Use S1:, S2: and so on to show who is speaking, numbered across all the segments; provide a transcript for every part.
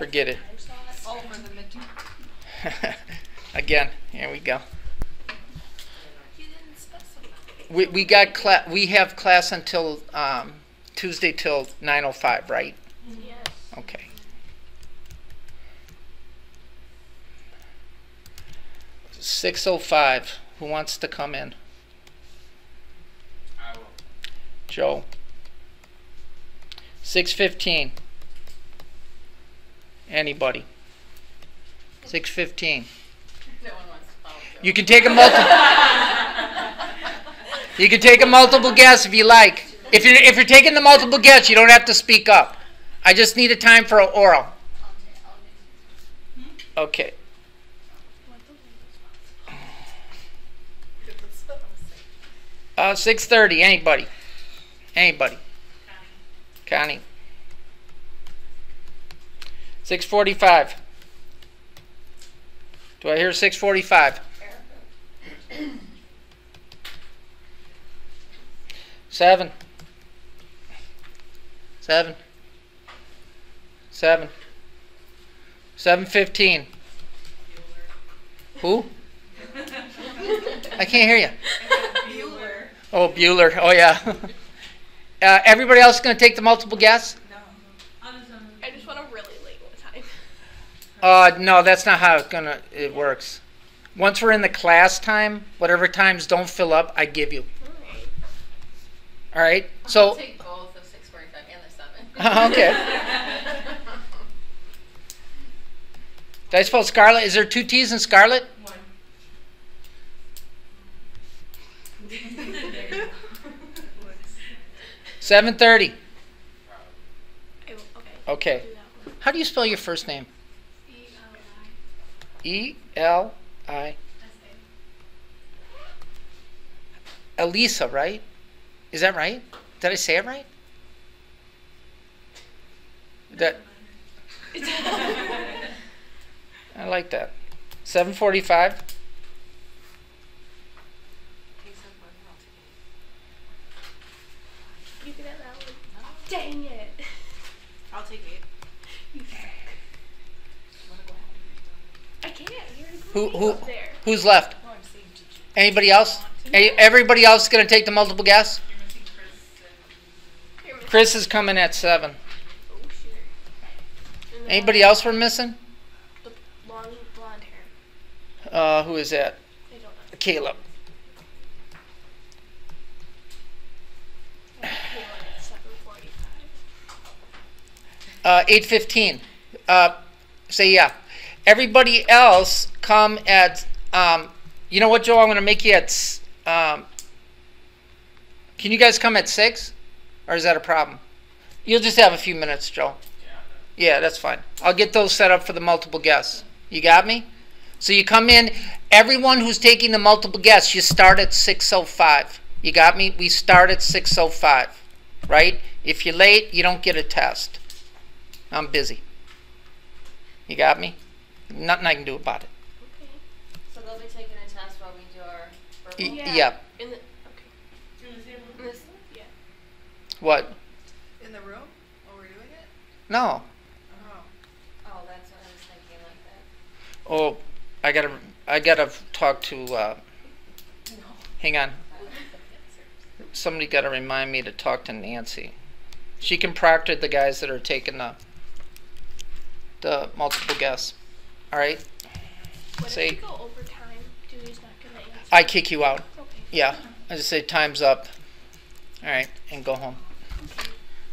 S1: Forget it.
S2: For the midterm.
S1: Again, here we go.
S2: You didn't specify.
S1: We, we got cla- we have class until um, Tuesday till 9:05, right?
S2: Yes.
S1: Okay. Six oh five. Who wants to come in?
S3: I will.
S1: Joe. Six fifteen. Anybody.
S2: 615.
S1: You can take a multiple. you can take a multiple guess if you like. If you're, if you're taking the multiple guess, you don't have to speak up. I just need a time for an oral. Okay. Uh, 6.30, anybody? Anybody? Connie. Connie. 645. Do I hear 645? Seven. Seven. Seven. Seven fifteen. Who? I can't hear you.
S2: Bueller.
S1: Oh, Bueller. Oh, yeah. Uh, everybody else is going to take the multiple guess? Uh, no, that's not how it's gonna it works. Once we're in the class time, whatever times don't fill up, I give you.
S2: Alright.
S4: I'll
S1: So
S4: take both the six forty-five and the seven.
S1: okay. Did I spell Scarlet? Is there two T's in Scarlet? One. Seven thirty.
S2: Okay.
S1: Okay.
S2: Do that one.
S1: How do you spell your first name?
S2: E-L-I-S-A.
S1: E L I Elisa, right? Is that right? Did I say it right? That I like that. Seven forty-five.
S2: You can have that one. Dang it.
S5: I'll take eight.
S2: You suck. I can't. You're
S1: Who who who's left? Anybody else? Everybody else gonna take the multiple guess?
S5: Chris
S1: is coming at seven. Anybody else we're missing? Uh, who is that? Caleb.
S2: I have Kayla at 7:45.
S1: Uh, eight fifteen. Uh, say yeah. Everybody else come at. Um, you know what, Joe? I'm gonna make you at. Um, can you guys come at six, or is that a problem? You'll just have a few minutes, Joe.
S3: Yeah.
S1: Yeah, that's fine. I'll get those set up for the multiple guests. You got me? So you come in. Everyone who's taking the multiple guests, you start at six oh five. You got me? We start at six oh five, right? If you're late, you don't get a test. I'm busy. You got me? Nothing I can do about it.
S2: Okay.
S4: So they'll be taking a test while we do our
S1: Y-
S4: verbal.
S1: yeah.
S2: In the okay.
S5: in the same
S2: In this, yeah.
S1: What?
S5: In the room while we're doing it?
S1: No.
S5: Oh.
S4: Oh, that's what I was thinking like that.
S1: Oh, I gotta. I gotta talk to. Uh, hang on. Somebody gotta remind me to talk to Nancy. She can proctor the guys that are taking the the multiple guests. All right.
S2: What
S1: Say-
S2: if we go over time? Dewey's not gonna answer.
S1: I kick you out.
S2: Okay.
S1: Yeah. I just say time's up. All right, and go home.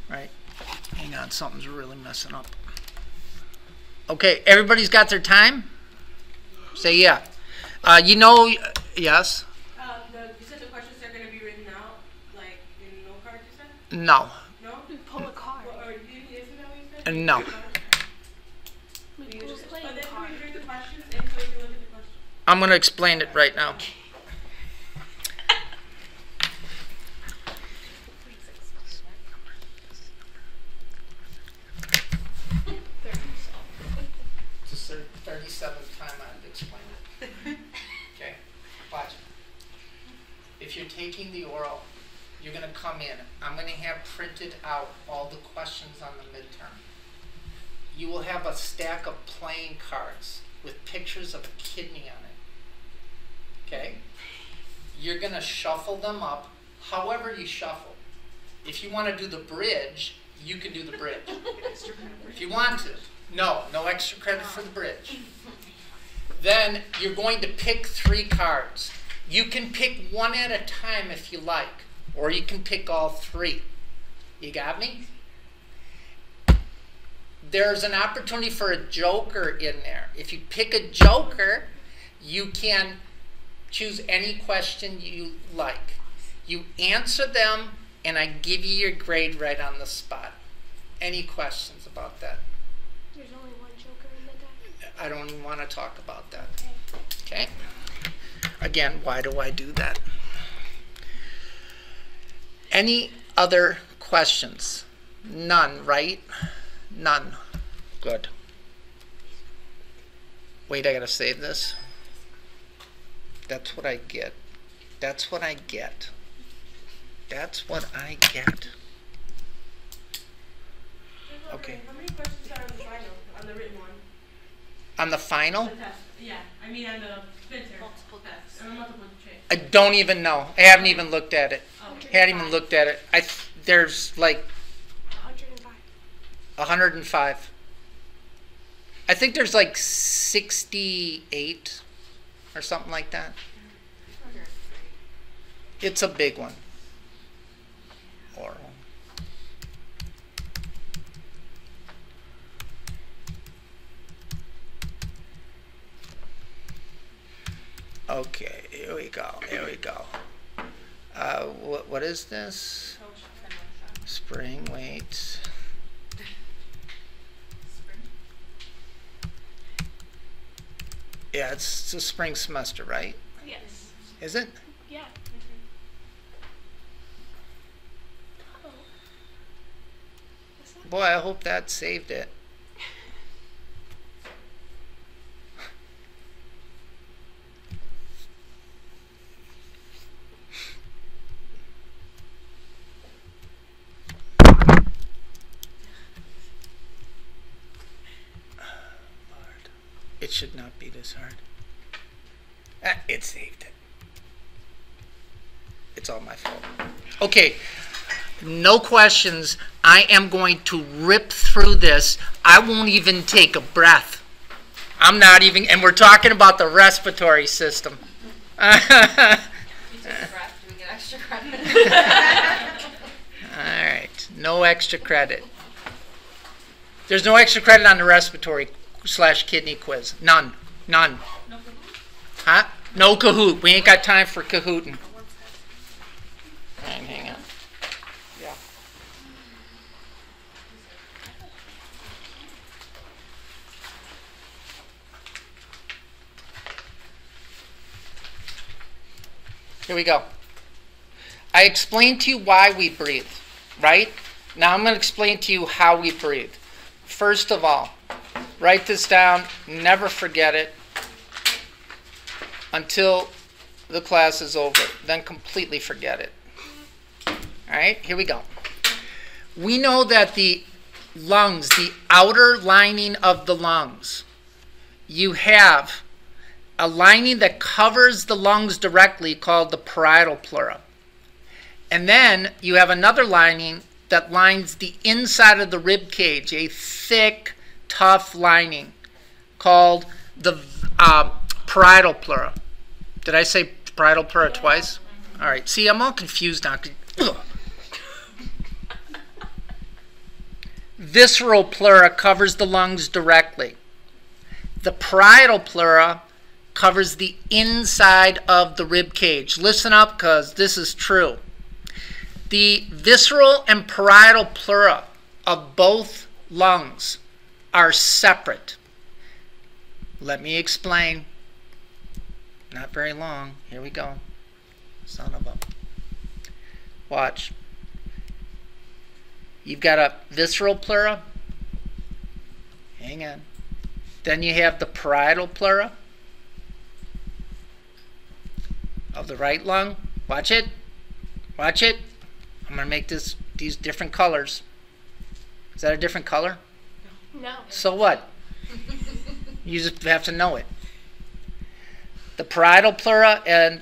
S1: Right. Hang on, something's really messing up. Okay, everybody's got their time. Say yeah. Uh, you know, yes.
S5: Um, the, you said the questions are gonna be written out, like, in no card, you said?
S1: No.
S5: No?
S2: We pull a card.
S5: Or, or you, isn't that what you
S1: Uh,
S5: said?
S1: No.
S2: We
S5: You
S2: pull a
S5: just,
S2: playing
S5: but then
S2: card.
S5: we read the questions and so we can look at the
S1: I'm gonna explain it right now. It's the thirty-seventh time I've explained it. Okay, watch. If you're taking the oral, you're gonna come in, I'm gonna have printed out all the questions on the midterm. you will have a stack of playing cards with pictures of a kidney on it. Okay? You're going to shuffle them up however you shuffle. If you want to do the bridge, you can do the bridge. if you want to. No, no extra credit for the bridge. Then you're going to pick three cards. You can pick one at a time if you like, or you can pick all three. You got me? There's an opportunity for a joker in there. If you pick a joker, you can choose any question you like. You answer them, and I give you your grade right on the spot. Any questions about that?
S2: There's only one joker in the deck.
S1: I don't even want to talk about that. Okay? Again, why do I do that? Any other questions? None, right? None. Good. Wait, I gotta save this. That's what I get. That's what I get. That's what I get. Okay.
S5: How many questions are on the final, on the written one?
S1: On the final,
S5: The test. Yeah, I mean on the Spencer.
S4: Multiple
S5: test.
S4: tests.
S5: On the multiple choice.
S1: I don't even know. I haven't even looked at it.
S5: Oh, okay.
S1: Hadn't even looked at it. I there's like
S2: 105.
S1: 105. I think there's like 68 or something like that. It's a big one. Oral. Okay, here we go. Here we go. Uh, what, what is this? Spring weights. Yeah, it's, it's a spring semester, right?
S2: Yes.
S1: Is it?
S2: Yeah. Oh. What's that?
S1: Boy, I hope that saved it. It should not be this hard. Ah, it saved it. It's all my fault. Okay, no questions. I am going to rip through this. I won't even take a breath. I'm not even, and we're talking about the respiratory system.
S4: You took a breath, do we get extra credit?
S1: All right, no extra credit. There's no extra credit on the respiratory slash kidney quiz. None, none. Huh? No Kahoot. We ain't got time for Kahooting. Hang on. Yeah. Here we go. I explained to you why we breathe, right? Now I'm going to explain to you how we breathe. First of all, write this down, never forget it until the class is over. Then completely forget it. All right, here we go. We know that the lungs, the outer lining of the lungs, you have a lining that covers the lungs directly called the parietal pleura. And then you have another lining that lines the inside of the rib cage, a thick, tough lining called the uh, parietal pleura. Did I say parietal pleura twice? All right. See, I'm all confused now. Visceral pleura covers the lungs directly. The parietal pleura covers the inside of the rib cage. Listen up because this is true. The visceral and parietal pleura of both lungs are separate. Let me explain. Not very long. Here we go. Son of a. Watch. You've got a visceral pleura. Hang on. Then you have the parietal pleura of the right lung. Watch it. Watch it. I'm going to make this these different colors. Is that a different color?
S2: No.
S1: So what? You just have to know it. The parietal pleura and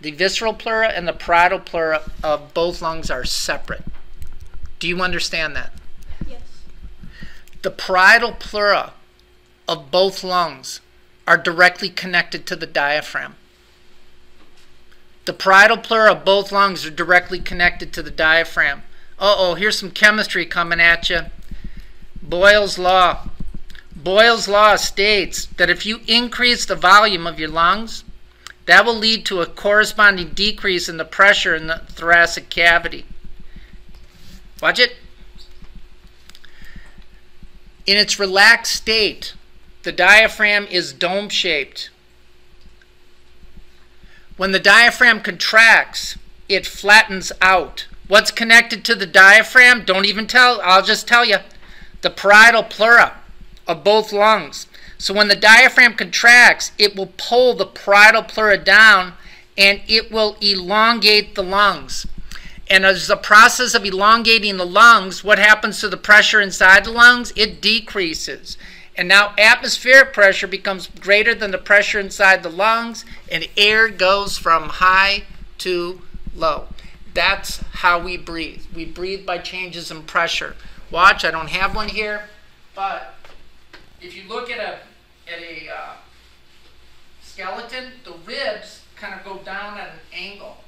S1: the visceral pleura and the parietal pleura of both lungs are separate. Do you understand that?
S2: Yes.
S1: The parietal pleura of both lungs are directly connected to the diaphragm. The parietal pleura of both lungs are directly connected to the diaphragm. Uh oh, here's some chemistry coming at you. Boyle's Law. Boyle's Law states that if you increase the volume of your lungs, that will lead to a corresponding decrease in the pressure in the thoracic cavity. Watch it. In its relaxed state, the diaphragm is dome shaped. When the diaphragm contracts, it flattens out. What's connected to the diaphragm? Don't even tell, I'll just tell you. The parietal pleura of both lungs. So when the diaphragm contracts, it will pull the parietal pleura down and it will elongate the lungs. And as the process of elongating the lungs, what happens to the pressure inside the lungs? It decreases. And now atmospheric pressure becomes greater than the pressure inside the lungs, and air goes from high to low. That's how we breathe. We breathe by changes in pressure. Watch, I don't have one here, but if you look at a at a uh, skeleton, the ribs kind of go down at an angle,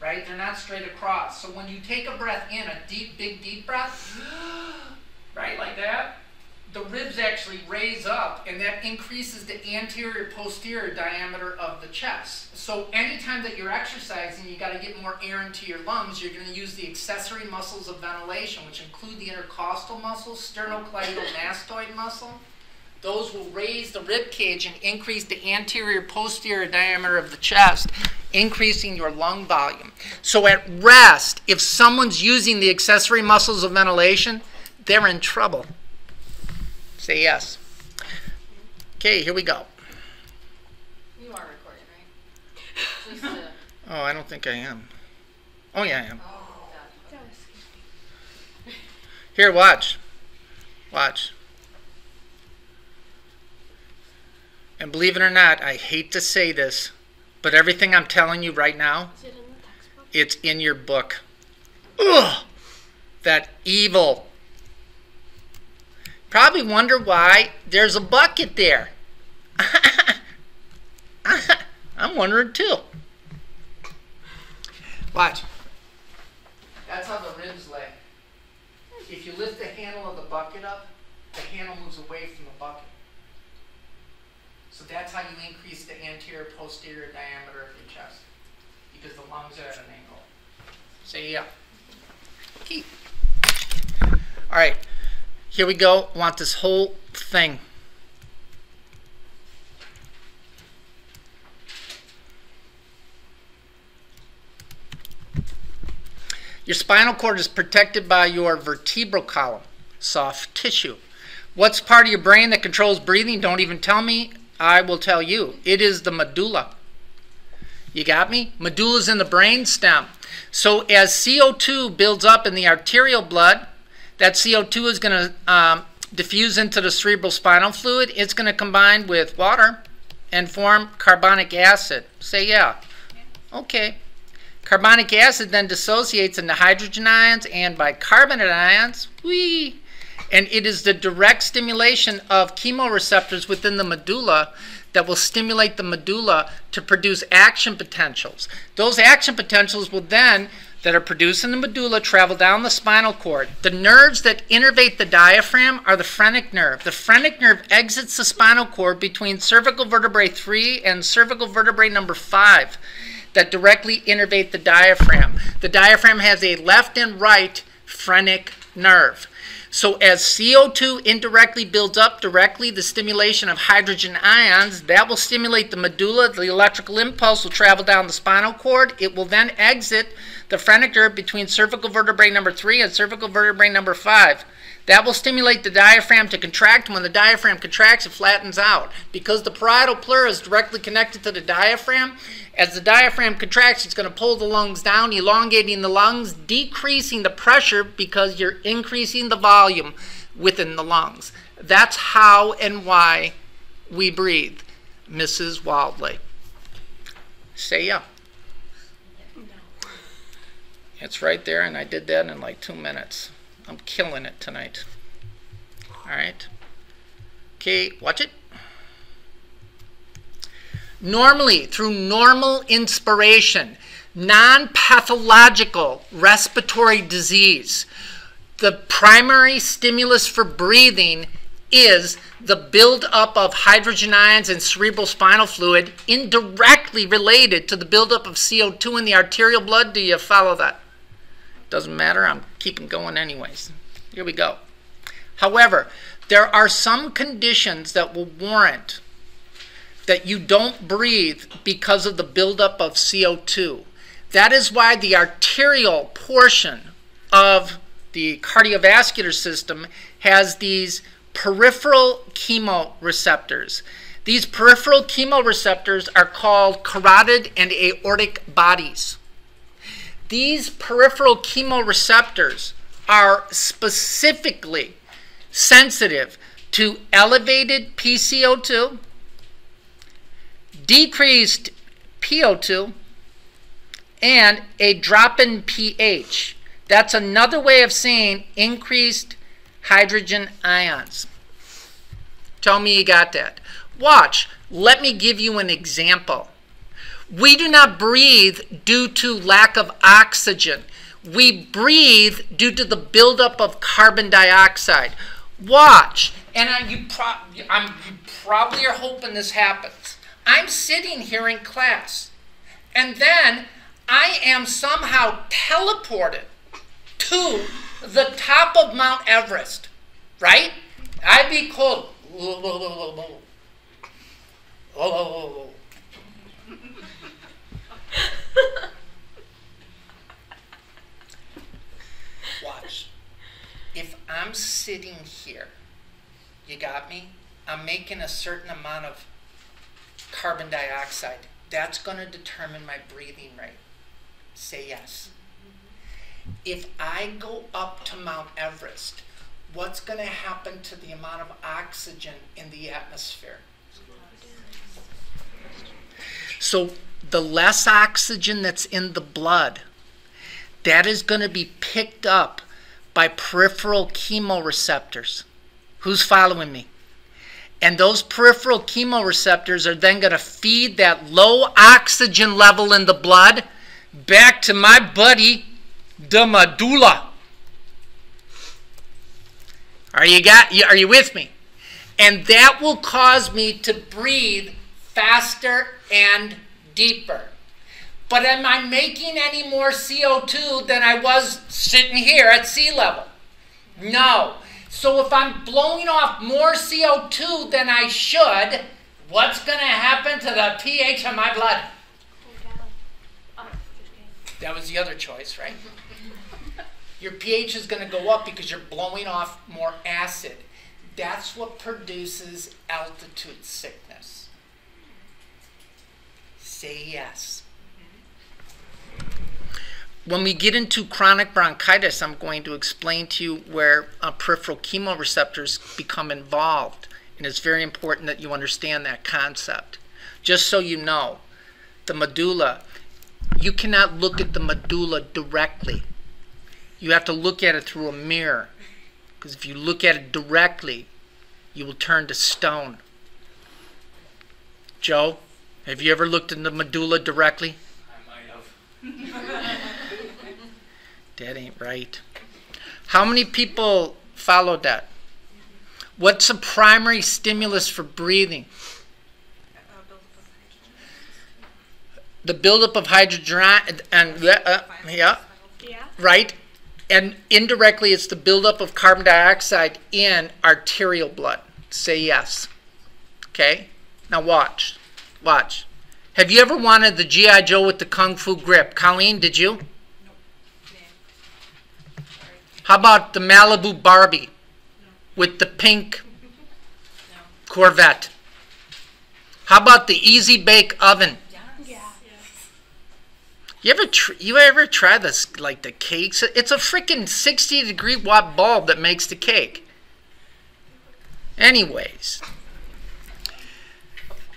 S1: right? They're not straight across. So when you take a breath in, a deep, big, deep breath, right, like that, the ribs actually raise up, and that increases the anterior posterior diameter of the chest. So anytime that you're exercising, you got to get more air into your lungs. You're going to use the accessory muscles of ventilation, which include the intercostal muscles, sternocleidomastoid muscle. Those will raise the rib cage and increase the anterior posterior diameter of the chest, increasing your lung volume. So at rest, if someone's using the accessory muscles of ventilation, they're in trouble. Say yes. Okay, here we go.
S4: You are recording, right? Just to,
S1: Oh, I don't think I am. Oh, yeah, I am.
S4: oh, God.
S1: Here, watch. Watch. And believe it or not, I hate to say this, but everything I'm telling you right now,
S2: Is it in the textbook?
S1: it's in your book. Ugh! That evil. Probably wonder why there's a bucket there. I'm wondering too. Watch. That's how the ribs lay. If you lift the handle of the bucket up, the handle moves away from the bucket. So that's how you increase the anterior posterior diameter of your chest. Because the lungs are at an angle. Say yeah. Keep. All right. Here we go. Want this whole thing. Your spinal cord is protected by your vertebral column, soft tissue. What's part of your brain that controls breathing? Don't even tell me. I will tell you. It is the medulla. You got me? Medulla is in the brain stem. So as CO2 builds up in the arterial blood, that CO2 is going to um, diffuse into the cerebral spinal fluid. It's going to combine with water and form carbonic acid. Say yeah. Okay. Carbonic acid then dissociates into hydrogen ions and bicarbonate ions. Whee! And it is the direct stimulation of chemoreceptors within the medulla that will stimulate the medulla to produce action potentials. Those action potentials will then, that are produced in the medulla, travel down the spinal cord. The nerves that innervate the diaphragm are the phrenic nerve. The phrenic nerve exits the spinal cord between cervical vertebrae 3 and cervical vertebrae number 5 that directly innervate the diaphragm. The diaphragm has a left and right phrenic nerve. So as CO2 indirectly builds up directly the stimulation of hydrogen ions, that will stimulate the medulla. The electrical impulse will travel down the spinal cord. It will then exit the phrenic nerve between cervical vertebrae number three and cervical vertebrae number five. That will stimulate the diaphragm to contract. When the diaphragm contracts, it flattens out. Because the parietal pleura is directly connected to the diaphragm, as the diaphragm contracts, it's going to pull the lungs down, elongating the lungs, decreasing the pressure because you're increasing the volume within the lungs. That's how and why we breathe, Mrs. Wildley. Say yeah. It's right there, and I did that in like two minutes. I'm killing it tonight. All right. Okay, watch it. Normally, through normal inspiration, non pathological respiratory disease, the primary stimulus for breathing is the buildup of hydrogen ions and cerebral spinal fluid indirectly related to the buildup of CO2 in the arterial blood. Do you follow that? Doesn't matter, I'm keeping going anyways. Here we go. However, there are some conditions that will warrant that you don't breathe because of the buildup of CO2. That is why the arterial portion of the cardiovascular system has these peripheral chemoreceptors. These peripheral chemoreceptors are called carotid and aortic bodies. These peripheral chemoreceptors are specifically sensitive to elevated PCO2, decreased PO2, and a drop in pH. That's another way of saying increased hydrogen ions. Tell me you got that. Watch, let me give you an example. We do not breathe due to lack of oxygen. We breathe due to the buildup of carbon dioxide. Watch, and I, you, pro I'm, you probably are hoping this happens. I'm sitting here in class, and then I am somehow teleported to the top of Mount Everest, right? I'd be called. Watch. If I'm sitting here, you got me? I'm making a certain amount of carbon dioxide. That's going to determine my breathing rate. Say yes. If I go up to Mount Everest, what's going to happen to the amount of oxygen in the atmosphere? So the less oxygen that's in the blood, that is going to be picked up by peripheral chemoreceptors. Who's following me? And those peripheral chemoreceptors are then going to feed that low oxygen level in the blood back to my buddy, the medulla. Are you got are you with me? And that will cause me to breathe faster and deeper. But am I making any more CO2 than I was sitting here at sea level? No. So if I'm blowing off more CO2 than I should, what's going to happen to the pH of my blood? That was the other choice, right? Your pH is going to go up because you're blowing off more acid. That's what produces altitude sickness. Say yes. When we get into chronic bronchitis, I'm going to explain to you where uh, peripheral chemoreceptors become involved. And it's very important that you understand that concept. Just so you know, the medulla, you cannot look at the medulla directly. You have to look at it through a mirror. Because if you look at it directly, you will turn to stone. Joe, have you ever looked in the medulla directly?
S3: I might have.
S1: That ain't right. How many people followed that? What's the primary stimulus for breathing? The buildup of hydrogen and uh, yeah,
S2: Yeah.
S1: right. And indirectly, it's the buildup of carbon dioxide in arterial blood. Say yes. Okay. Now watch. Watch. Have you ever wanted the GI Joe with the kung fu grip? Colleen, did you? No. How about the Malibu Barbie with the pink Corvette? How about the Easy Bake Oven?
S2: Yeah.
S1: You ever tr- you ever try this like the cakes? It's a freaking 60 degree watt bulb that makes the cake. Anyways,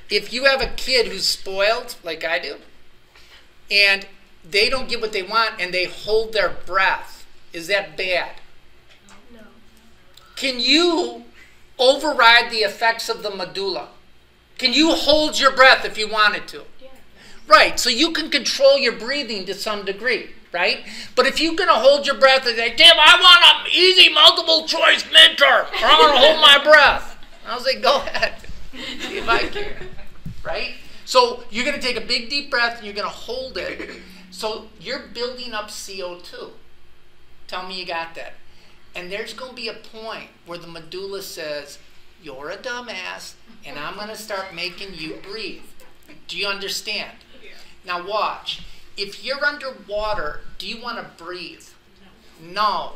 S1: if you have a kid who's spoiled like I do, and they don't get what they want and they hold their breath, is that bad?
S2: No.
S1: Can you override the effects of the medulla? Can you hold your breath if you wanted to?
S2: Yeah.
S1: Right, so you can control your breathing to some degree, right? But if you're gonna hold your breath and say, Tim, I want an easy multiple choice midterm, or I'm gonna hold my breath. I'll say, go ahead. See if I care. Right? So you're gonna take a big deep breath and you're gonna hold it. So you're building up CO2. Tell me you got that. And there's gonna be a point where the medulla says, You're a dumbass, and I'm gonna start making you breathe. Do you understand? Now watch. If you're underwater, do you want to breathe? No.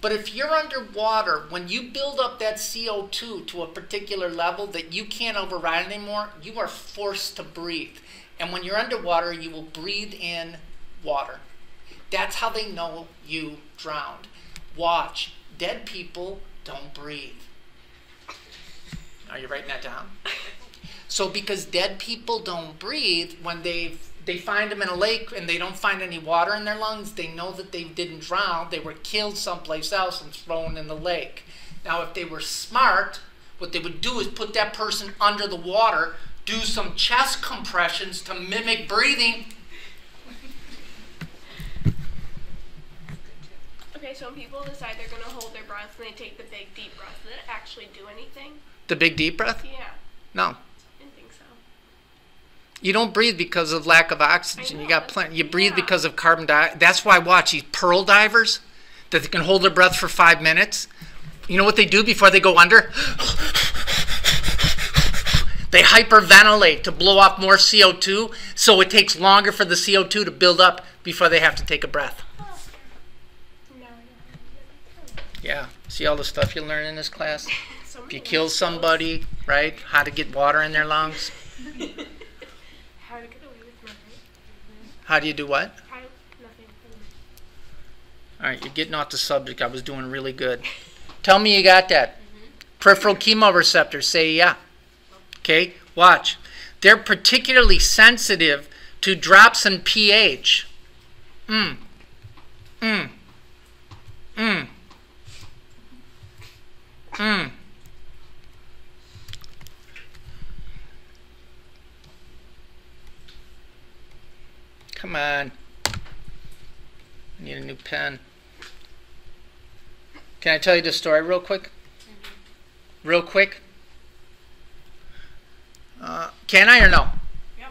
S1: But if you're underwater, when you build up that CO2 to a particular level that you can't override anymore, you are forced to breathe. And when you're underwater, you will breathe in water. That's how they know you drowned. Watch. Dead people don't breathe. Are you writing that down? So because dead people don't breathe, when they they find them in a lake and they don't find any water in their lungs, they know that they didn't drown. They were killed someplace else and thrown in the lake. Now, if they were smart, what they would do is put that person under the water, do some chest compressions to mimic breathing.
S2: Okay, so when people decide they're gonna hold their breath and they take the big deep breath, does it actually do anything?
S1: The big deep breath?
S2: Yeah,
S1: No.
S2: I didn't think so.
S1: You don't breathe because of lack of oxygen. You got plenty. You breathe
S2: yeah.
S1: because of carbon dioxide. That's why watch these pearl divers that they can hold their breath for five minutes. You know what they do before they go under? They hyperventilate to blow off more CO2, so it takes longer for the CO2 to build up before they have to take a breath. Yeah. See all the stuff you learn in this class? If you kill somebody, right? How to get water in their lungs.
S2: How to get away with murder.
S1: How do you do what? All right, you're getting off the subject. I was doing really good. Tell me you got that. Peripheral chemoreceptors, say yeah. Okay, watch. They're particularly sensitive to drops in pH. Mm. Mm. Mm. Mm. Come on. I need a new pen. Can I tell you the story real quick? Real quick? Uh, can I or no?
S5: Yeah.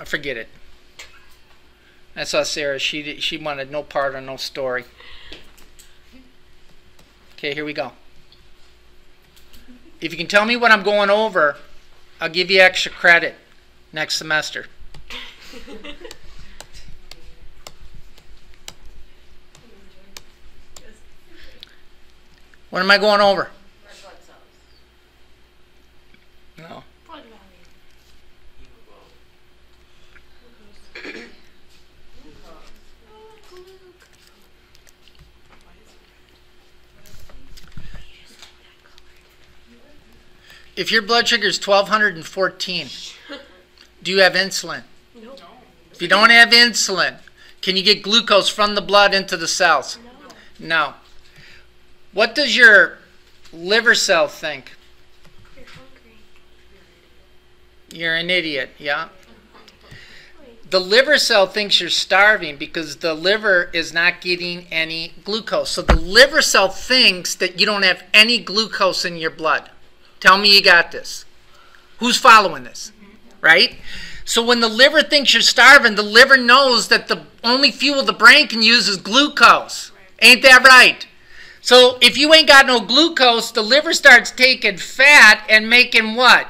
S1: I forget it. I saw Sarah. She she wanted no part or no story. Okay, here we go. If you can tell me what I'm going over, I'll give you extra credit next semester. What am I going over?
S4: Red blood cells.
S1: No.
S2: Blood value.
S1: If your blood sugar is 1214, do you have insulin?
S2: Nope.
S1: If you don't have insulin, can you get glucose from the blood into the cells?
S2: No.
S1: No. What does your liver cell think?
S2: You're hungry.
S1: You're an idiot, yeah? The liver cell thinks you're starving because the liver is not getting any glucose. So the liver cell thinks that you don't have any glucose in your blood. Tell me you got this. Who's following this? Mm-hmm. Right? So when the liver thinks you're starving, the liver knows that the only fuel the brain can use is glucose. Ain't that right? So if you ain't got no glucose, the liver starts taking fat and making what?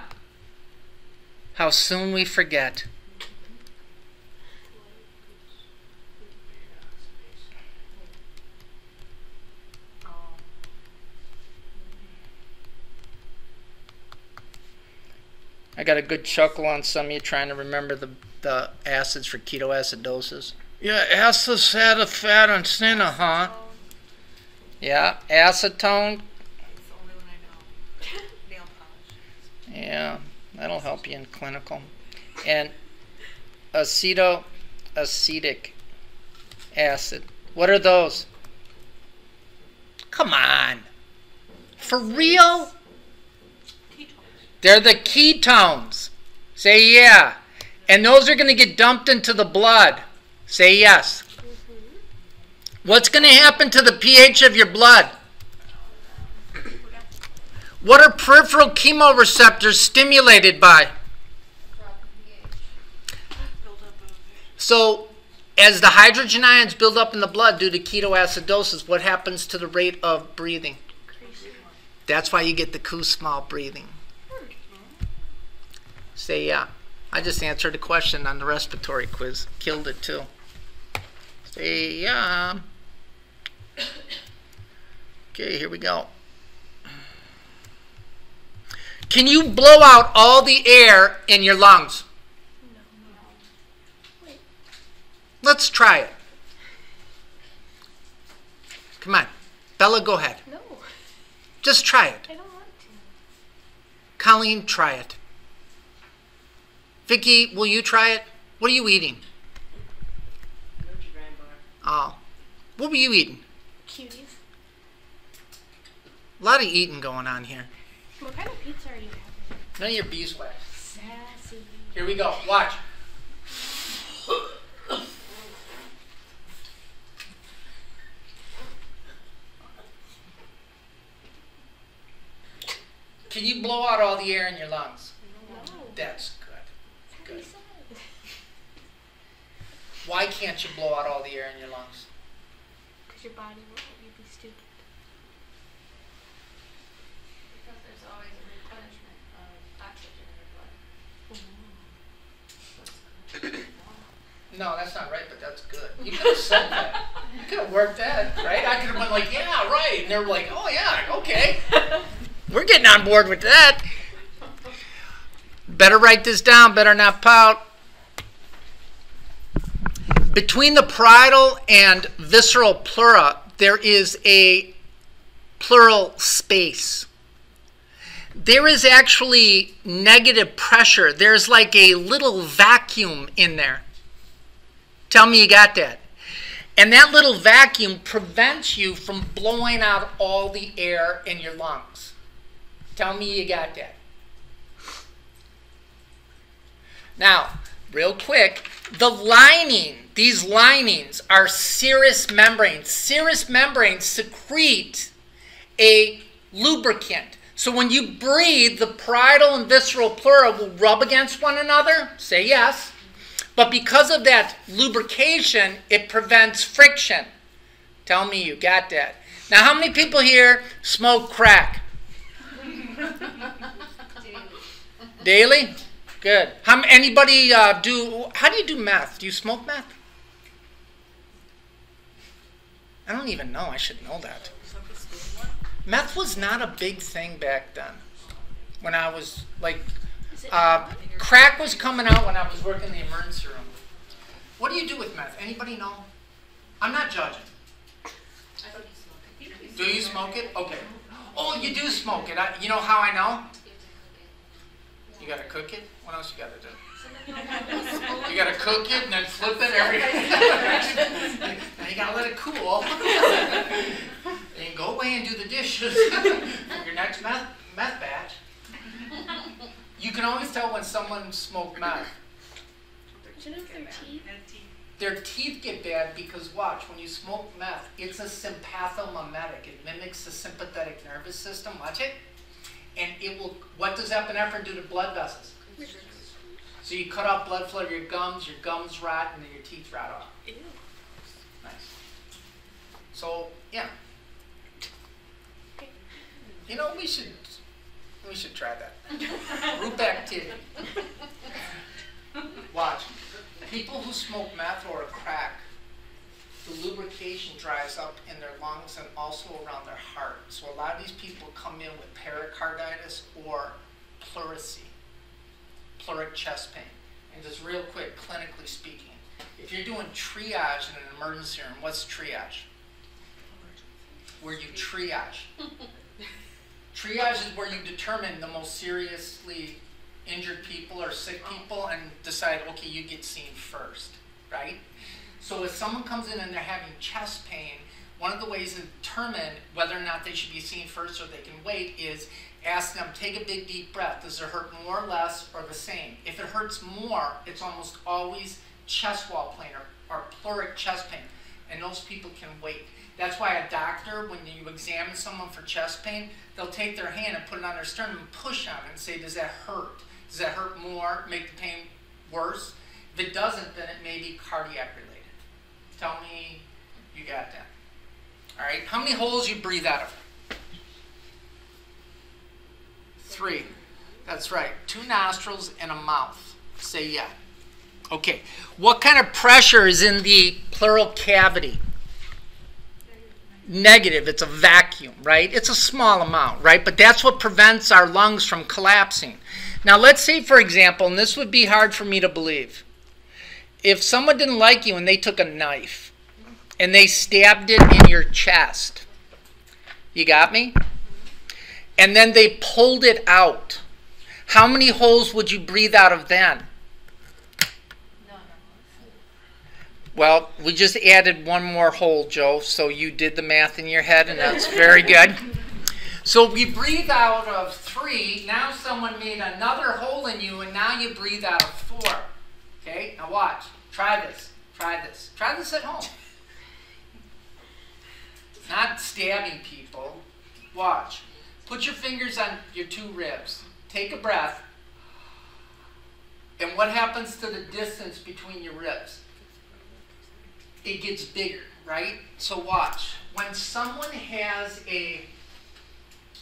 S1: How soon we forget. I got a good chuckle on some of you trying to remember the, the acids for ketoacidosis. Yeah, acid, fat, and cinnamon, huh? Yeah, acetone.
S4: It's the only one I know. Nail polish.
S1: Yeah, that'll help you in clinical. And aceto acetic acid. What are those? Come on. For real? They're the ketones. Say yeah. And those are going to get dumped into the blood. Say yes. What's going to happen to the pH of your blood? What are peripheral chemoreceptors stimulated by? So, as the hydrogen ions build up in the blood due to ketoacidosis, what happens to the rate of breathing? That's why you get the Kussmaul breathing. Say yeah. I just answered a question on the respiratory quiz. Killed it too. Say yeah. Okay, here we go. Can you blow out all the air in your lungs? No. No. Let's try it. Come on. Bella, go ahead.
S2: No,
S1: Just try it.
S2: I don't want to.
S1: Colleen, try it. Vicky, will you try it? What are you eating?
S5: Nutri-Grain bar.
S1: Oh. What were you eating?
S2: Cuties.
S1: A lot of eating going on here.
S2: What kind of pizza are you having?
S1: None of your beeswax.
S2: Sassy.
S1: Here we go. Watch. Can you blow out all the air in your lungs?
S2: No.
S1: That's good.
S2: Good.
S1: Why can't you blow out all the air in your lungs?
S2: Because your body won't let you be stupid.
S4: Because there's always a replenishment of oxygen in the blood.
S1: No, that's not right, but that's good. You could have said that. You could have worked that, right? I could have been like, yeah, right. And they were like, oh, yeah, okay. We're getting on board with that. Better write this down, better not pout. Between the parietal and visceral pleura, there is a pleural space. There is actually negative pressure. There's like a little vacuum in there. Tell me you got that. And that little vacuum prevents you from blowing out all the air in your lungs. Tell me you got that. Now, real quick, the lining, these linings are serous membranes. Serous membranes secrete a lubricant. So when you breathe, the parietal and visceral pleura will rub against one another. Say yes. But because of that lubrication, it prevents friction. Tell me you got that. Now, how many people here smoke crack? Daily? Good. How anybody uh, do? How do you do meth? Do you smoke meth? I don't even know. I should know that. Meth was not a big thing back then. When I was like, uh, crack was coming out when I was working in the emergency room. What do you do with meth? Anybody know? I'm not judging. Do you smoke it? Okay. Oh, you do smoke it. I, you know how I know? You gotta cook it. What else you gotta do? You gotta cook it and then flip it every. now you gotta let it cool. and go away and do the dishes for your next meth, meth batch. You can always tell when someone smoked meth.
S2: Do you know their teeth?
S1: Their teeth get bad because watch, when you smoke meth, it's a sympathomimetic. It mimics the sympathetic nervous system. Watch it. And it will, what does epinephrine do to blood vessels? So you cut off blood flow to your gums, your gums rot, and then your teeth rot off.
S2: Ew.
S1: Nice. So, yeah. You know, we should, we should try that. Group activity. Watch. People who smoke meth or crack, the lubrication dries up in their lungs and also around their heart. So a lot of these people come in with pericarditis or pleurisy. pleuric chest pain? And just real quick, clinically speaking, if you're doing triage in an emergency room, what's triage? Where you triage. triage is where you determine the most seriously injured people or sick oh. people and decide, okay, you get seen first, right? So if someone comes in and they're having chest pain, one of the ways to determine whether or not they should be seen first or they can wait is ask them, take a big deep breath. Does it hurt more or less or the same? If it hurts more, it's almost always chest wall pain or, or pleuritic chest pain. And those people can wait. That's why a doctor, when you examine someone for chest pain, they'll take their hand and put it on their sternum and push on it and say, does that hurt? Does that hurt more, make the pain worse? If it doesn't, then it may be cardiac related. Tell me you got that. All right, how many holes you breathe out of? Three. That's right. Two nostrils and a mouth. Say yeah. Okay. What kind of pressure is in the pleural cavity? Negative. It's a vacuum, right? It's a small amount, right? But that's what prevents our lungs from collapsing. Now, let's say, for example, and this would be hard for me to believe, if someone didn't like you and they took a knife and they stabbed it in your chest, you got me? And then they pulled it out. How many holes would you breathe out of then? Well, we just added one more hole, Joe, so you did the math in your head, and that's very good. So we breathe out of three. Now someone made another hole in you, and now you breathe out of four. Okay, now watch. Try this. Try this. Try this at home. Not stabbing people. Watch. Put your fingers on your two ribs. Take a breath. And what happens to the distance between your ribs? It gets bigger, right? So watch. When someone has a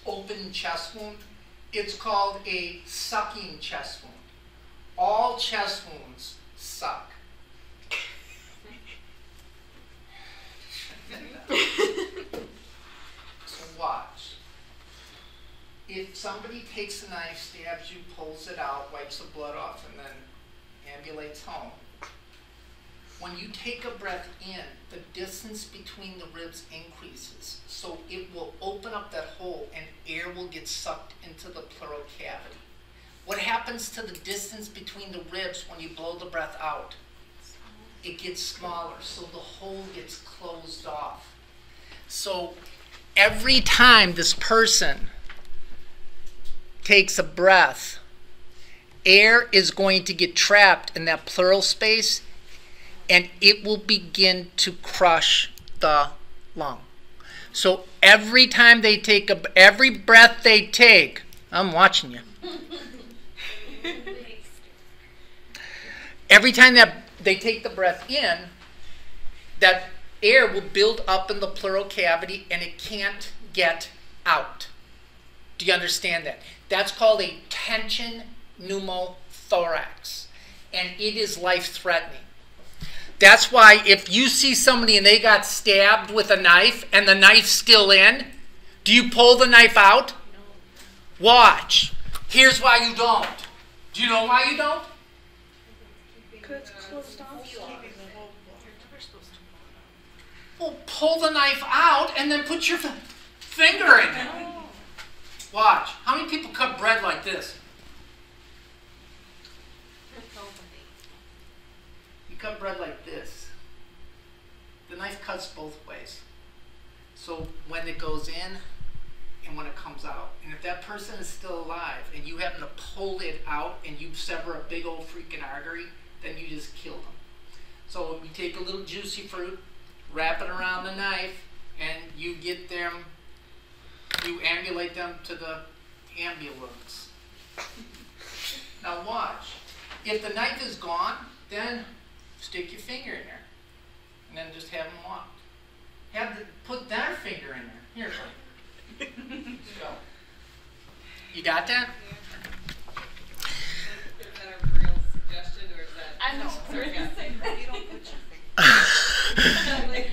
S1: open chest wound, it's called a sucking chest wound. All chest wounds suck. so watch. If somebody takes a knife, stabs you, pulls it out, wipes the blood off, and then ambulates home, when you take a breath in, the distance between the ribs increases. So it will open up that hole and air will get sucked into the pleural cavity. What happens to the distance between the ribs when you blow the breath out? It gets smaller, so the hole gets closed off. So every time this person takes a breath, air is going to get trapped in that pleural space and it will begin to crush the lung. So every time they take a every breath they take, I'm watching you. every time that they take the breath in, that air will build up in the pleural cavity and it can't get out. Do you understand that? That's called a tension pneumothorax, and it is life threatening. That's why if you see somebody and they got stabbed with a knife and the knife's still in, do you pull the knife out? Watch. Here's why you don't. Do you know why you don't? Well, pull the knife out and then put your finger in it. Watch. How many people cut bread like this? Cut bread like this, the knife cuts both ways. So when it goes in and when it comes out. And if that person is still alive and you happen to pull it out and you sever a big old freaking artery, then you just kill them. So you take a little juicy fruit, wrap it around the knife, and you get them, you ambulate them to the ambulance. Now watch. If the knife is gone, then stick your finger in there, and then just have them walk. Have the, put their finger in there. Here, buddy. Go. You got that
S5: a real suggestion or is that?
S4: I know.
S5: sarcastic?
S4: You don't put your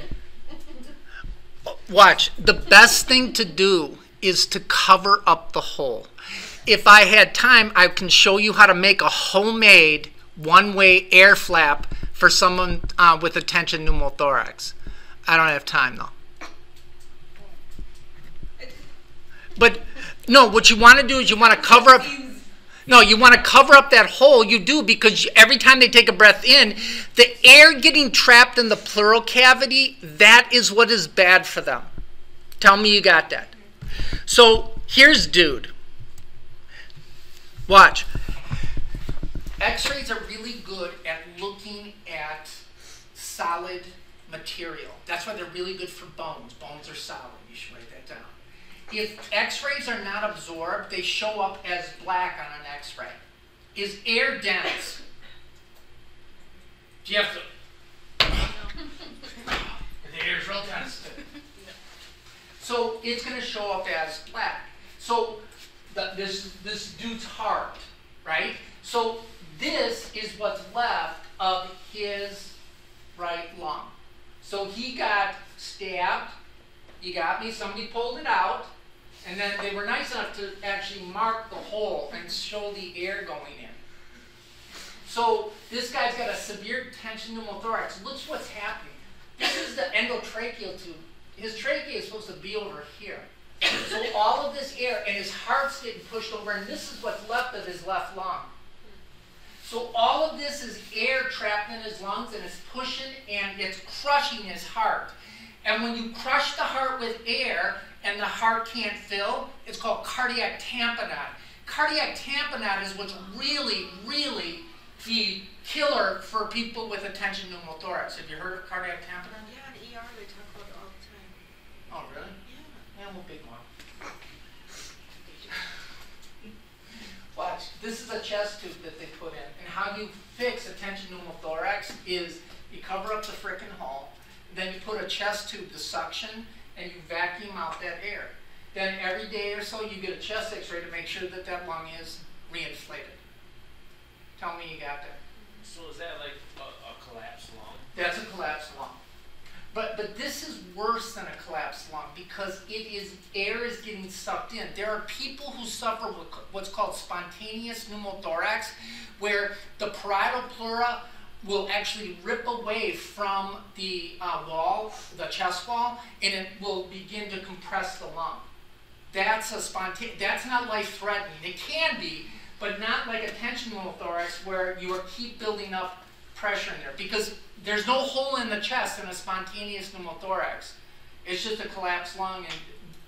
S1: Watch. The best thing to do is to cover up the hole. if I had time, I can show you how to make a homemade one-way air flap for someone uh, with a tension pneumothorax. I don't have time though. But no, what you want to do is you want to cover up. No, you want to cover up that hole. You do because every time they take a breath in, the air getting trapped in the pleural cavity, that is what is bad for them. Tell me you got that. So here's dude. Watch. X-rays are really good at looking solid material. That's why they're really good for bones. Bones are solid. You should write that down. If X-rays are not absorbed, they show up as black on an X-ray. Is air dense? Do you have to? the air is real dense. So it's going to show up as black. So the, this this dude's heart, right? So this is what's left of his right lung. So he got stabbed. You got me. Somebody pulled it out, and then they were nice enough to actually mark the hole and show the air going in. So this guy's got a severe tension pneumothorax. Look what's happening. This is the endotracheal tube. His trachea is supposed to be over here. So all of this air, and his heart's getting pushed over, and this is what's left of his left lung. So all of this is air trapped in his lungs, and it's pushing and it's crushing his heart. And when you crush the heart with air and the heart can't fill, it's called cardiac tamponade. Cardiac tamponade is what's really, really the killer for people with a tension pneumothorax. Have you heard of cardiac tamponade?
S5: Yeah, in ER they talk about it all the time.
S1: Oh, really?
S5: Yeah.
S1: Yeah, we'll big one. Watch. This is a chest tube that they put in. And how you fix a tension pneumothorax is you cover up the frickin' hole, then you put a chest tube to suction, and you vacuum out that air. Then every day or so you get a chest x-ray to make sure that that lung is reinflated. Tell me you got that.
S3: So is that like a, a collapsed lung?
S1: That's a collapsed lung. But but this is worse than a collapsed lung because it is air is getting sucked in. There are people who suffer with what's called spontaneous pneumothorax, where the parietal pleura will actually rip away from the uh, wall, the chest wall, and it will begin to compress the lung. That's a spontaneous. That's not life-threatening. It can be, but not like a tension pneumothorax where you keep building up pressure in there because there's no hole in the chest in a spontaneous pneumothorax. It's just a collapsed lung, and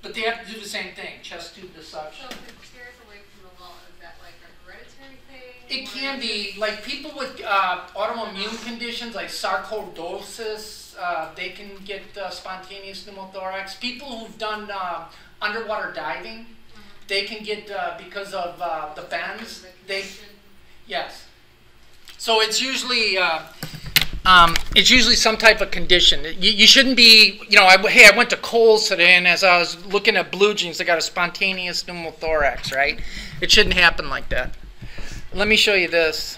S1: but they have to do the same thing, chest tube to suction.
S4: So if it tears away from the wall, is that like a hereditary thing?
S1: It can be like people with uh, autoimmune conditions like sarcoidosis. Uh, they can get uh, spontaneous pneumothorax. People who've done uh, underwater diving, they can get uh, because of uh, the bends. They? Yes. So it's usually uh, um, it's usually some type of condition. You, you shouldn't be, you know. I, hey, I went to Kohl's today, and as I was looking at blue jeans, I got a spontaneous pneumothorax. Right? It shouldn't happen like that. Let me show you this.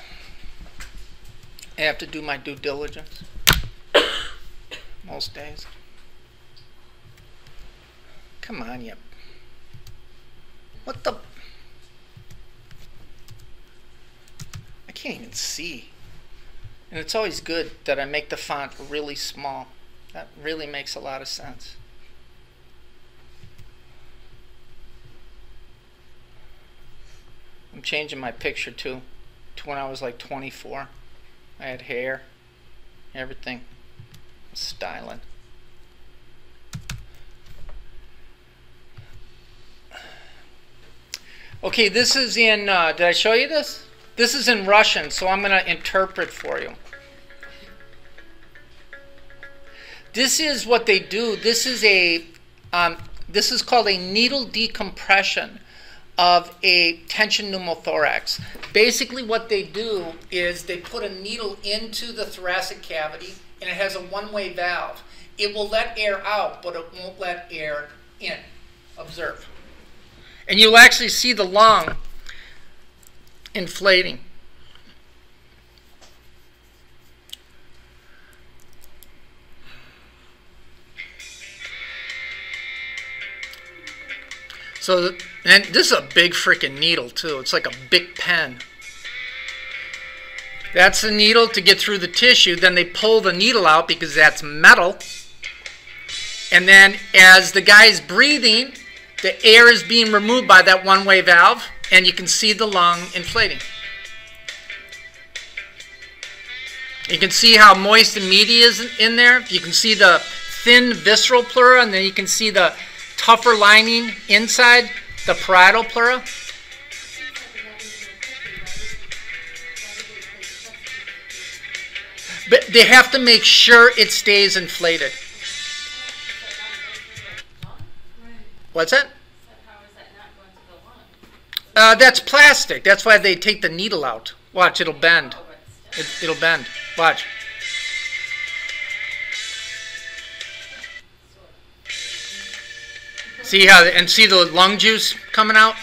S1: I have to do my due diligence most days. Come on, you. What the? Can't even see. And it's always good that I make the font really small. That really makes a lot of sense. I'm changing my picture too to when I was like 24. I had hair, everything. Styling. Okay, this is in, uh, did I show you this? This is in Russian, so I'm going to interpret for you. This is what they do. This is a, um, this is called a needle decompression of a tension pneumothorax. Basically, what they do is they put a needle into the thoracic cavity, and it has a one-way valve. It will let air out, but it won't let air in. Observe. And you'll actually see the lung inflating. So, and this is a big freaking needle too. It's like a big pen. That's the needle to get through the tissue. Then they pull the needle out because that's metal. And then as the guy is breathing, the air is being removed by that one-way valve, and you can see the lung inflating. You can see how moist and meaty is in there. You can see the thin visceral pleura, and then you can see the tougher lining inside the parietal pleura. But they have to make sure it stays inflated. What's that?
S4: How is that not going to go on?
S1: Uh, that's plastic. That's why they take the needle out. Watch, it'll bend. It, it'll bend. Watch. See how, and see the lung juice coming out?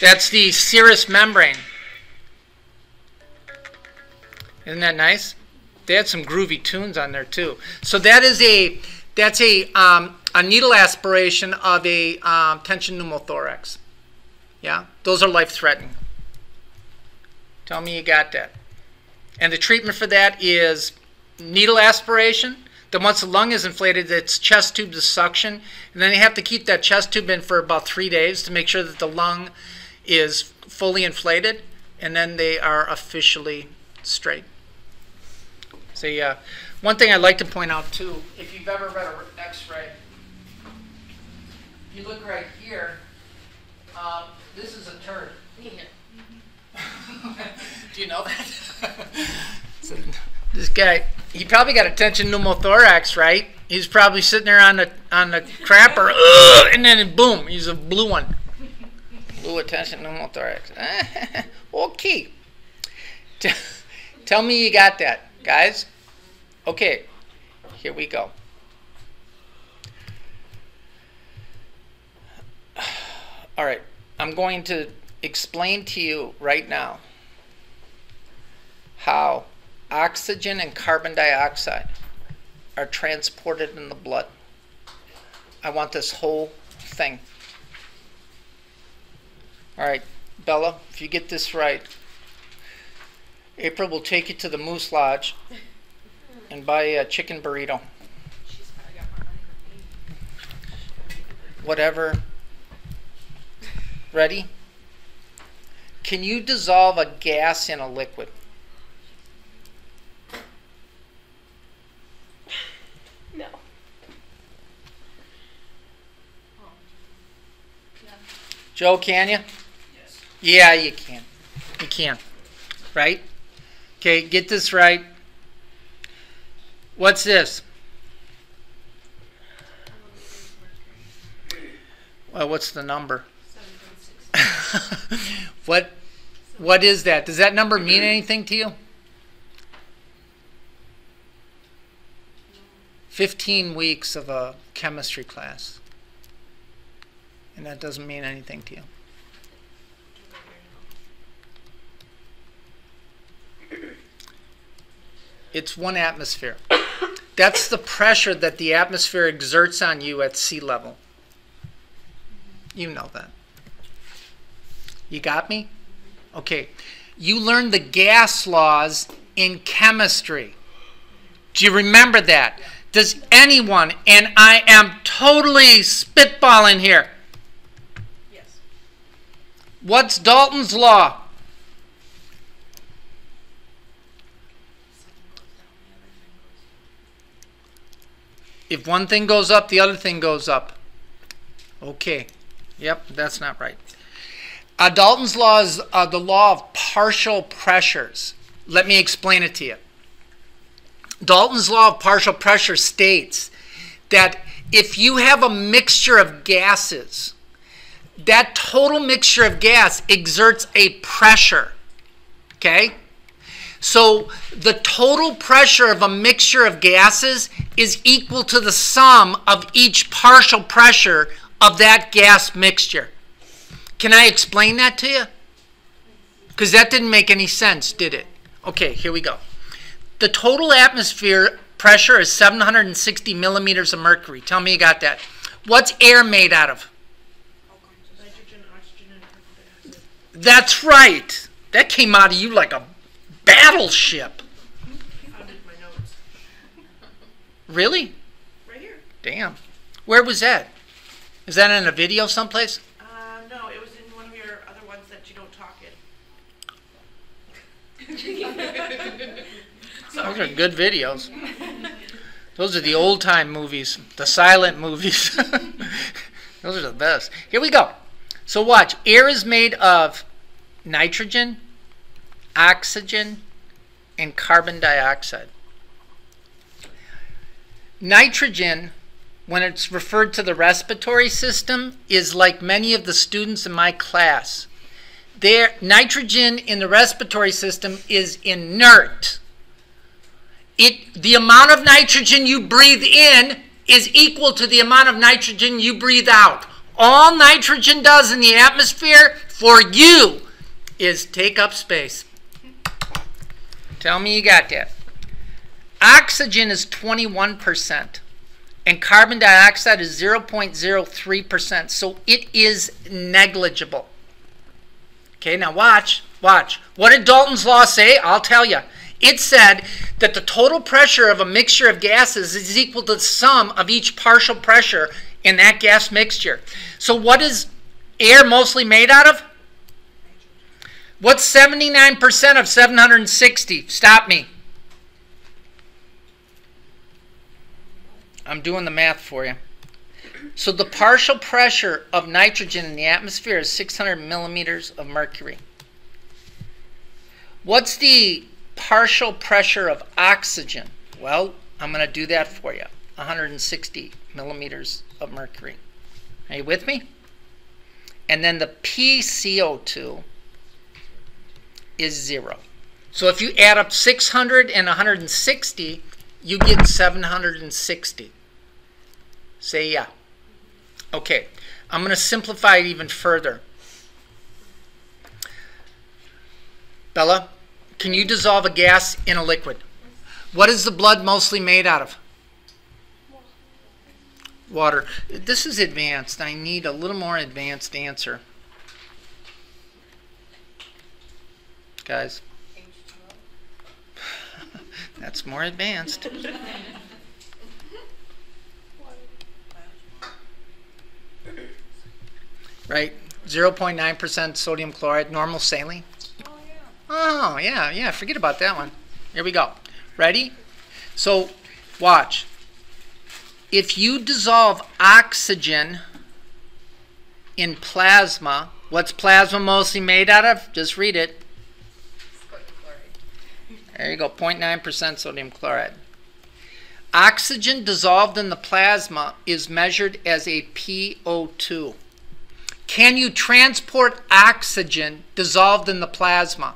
S1: That's the serous membrane. Isn't that nice? They had some groovy tunes on there too. So that is a, that's a, um, a needle aspiration of a um, tension pneumothorax. Yeah, those are life-threatening. Tell me you got that. And the treatment for that is needle aspiration. Then once the lung is inflated, it's chest tube to suction. And then you have to keep that chest tube in for about three days to make sure that the lung is fully inflated. And then they are officially straight. See, uh, one thing I'd like to point out too, if you've ever read an x-ray, if you look right here, um, this is a turd. Do you know that? So, this guy, he probably got a tension pneumothorax, right? He's probably sitting there on the on the crapper, "Ugh," and then boom, he's a blue one. Blue a tension pneumothorax. okay. T- Tell me you got that, guys. Okay, here we go. All right, I'm going to explain to you right now how oxygen and carbon dioxide are transported in the blood. I want this whole thing. All right, Bella, if you get this right, April will take you to the Moose Lodge and buy a chicken burrito.
S4: She's probably got more money than me.
S1: Whatever. Ready? Can you dissolve a gas in a liquid?
S2: No.
S1: Joe, can you?
S3: Yes.
S1: Yeah, you can. You can. Right? Okay, get this right. What's this? Well, what's the number? what what is that? Does that number mean anything to you? 15 weeks of a chemistry class. And that doesn't mean anything to you. It's one atmosphere. That's the pressure that the atmosphere exerts on you at sea level. You know that. You got me? Okay. You learned the gas laws in chemistry. Do you remember that? Does anyone, and I am totally spitballing here,
S5: Yes.
S1: what's Dalton's law? If one thing goes up, the other thing goes up. Okay. Yep, that's not right. Uh, Dalton's law is uh, the law of partial pressures. Let me explain it to you. Dalton's law of partial pressure states that if you have a mixture of gases, that total mixture of gas exerts a pressure. Okay? So the total pressure of a mixture of gases is equal to the sum of each partial pressure of that gas mixture. Can I explain that to you? Because that didn't make any sense, did it? Okay, here we go. The total atmosphere pressure is 760 millimeters of mercury. Tell me you got that. What's air made out of? Oxygen, That's right. That came out of you like a battleship. really?
S5: Right here.
S1: Damn. Where was that? Is that in a video someplace? Those are good videos. Those are the old time movies, the silent movies. Those are the best. Here we go. So watch. Air is made of nitrogen, oxygen, and carbon dioxide. Nitrogen, when it's referred to the respiratory system, is like many of the students in my class. Their nitrogen in the respiratory system is inert. It, the amount of nitrogen you breathe in is equal to the amount of nitrogen you breathe out. All nitrogen does in the atmosphere for you is take up space. Tell me you got that. Oxygen is 21% and carbon dioxide is 0.03%. So it is negligible. Okay, now watch, watch. What did Dalton's law say? I'll tell you. It said that the total pressure of a mixture of gases is equal to the sum of each partial pressure in that gas mixture. So what is air mostly made out of? What's 79% of 760? Stop me. I'm doing the math for you. So the partial pressure of nitrogen in the atmosphere is 600 millimeters of mercury. What's the partial pressure of oxygen? Well, I'm going to do that for you. 160 millimeters of mercury. Are you with me? And then the PCO2 is zero. So if you add up 600 and 160, you get 760. Say yeah. Okay, I'm going to simplify it even further. Bella, can you dissolve a gas in a liquid? What is the blood mostly made out of? Water. This is advanced. I need a little more advanced answer. Guys, that's more advanced. Right? 0.9% sodium chloride, normal saline. Oh, oh, yeah, yeah, forget about that one. Here we go. Ready? So, watch. If you dissolve oxygen in plasma, what's plasma mostly made out of? Just read it. There you go, 0.9% sodium chloride. Oxygen dissolved in the plasma is measured as a PO2. Can you transport oxygen dissolved in the plasma?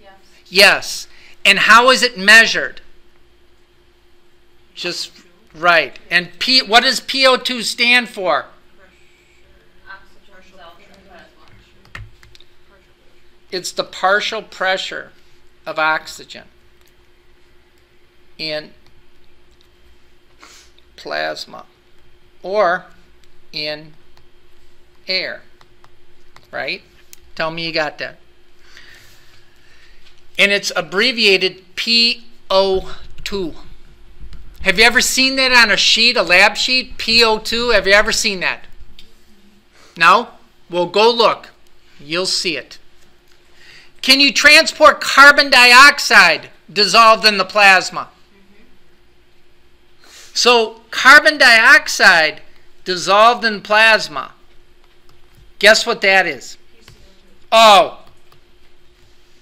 S4: Yes.
S1: Yes. And how is it measured? Just right. And P, what does PO2 stand for?
S4: Oxygen dissolved in plasma.
S1: It's the partial pressure of oxygen in plasma or in air. Right? Tell me you got that. And it's abbreviated PO2. Have you ever seen that on a sheet, a lab sheet? PO2? Have you ever seen that? No? Well, go look. You'll see it. Can you transport carbon dioxide dissolved in the plasma? So, carbon dioxide dissolved in plasma. Guess what that is? Oh.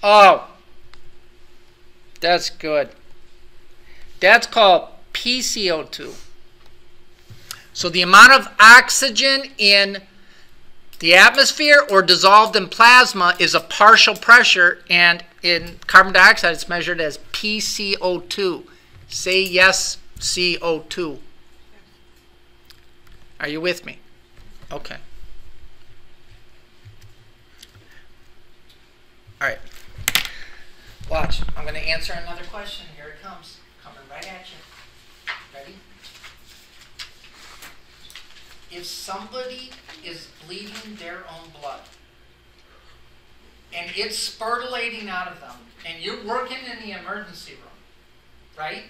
S1: Oh. That's good. That's called PCO2. So the amount of oxygen in the atmosphere or dissolved in plasma is a partial pressure, and in carbon dioxide it's measured as PCO2. Say yes, CO2. Are you with me? Okay. All right. Watch. I'm going to answer another question. Here it comes. Coming right at you. Ready? If somebody is bleeding their own blood, and it's spurtulating out of them, and you're working in the emergency room, right?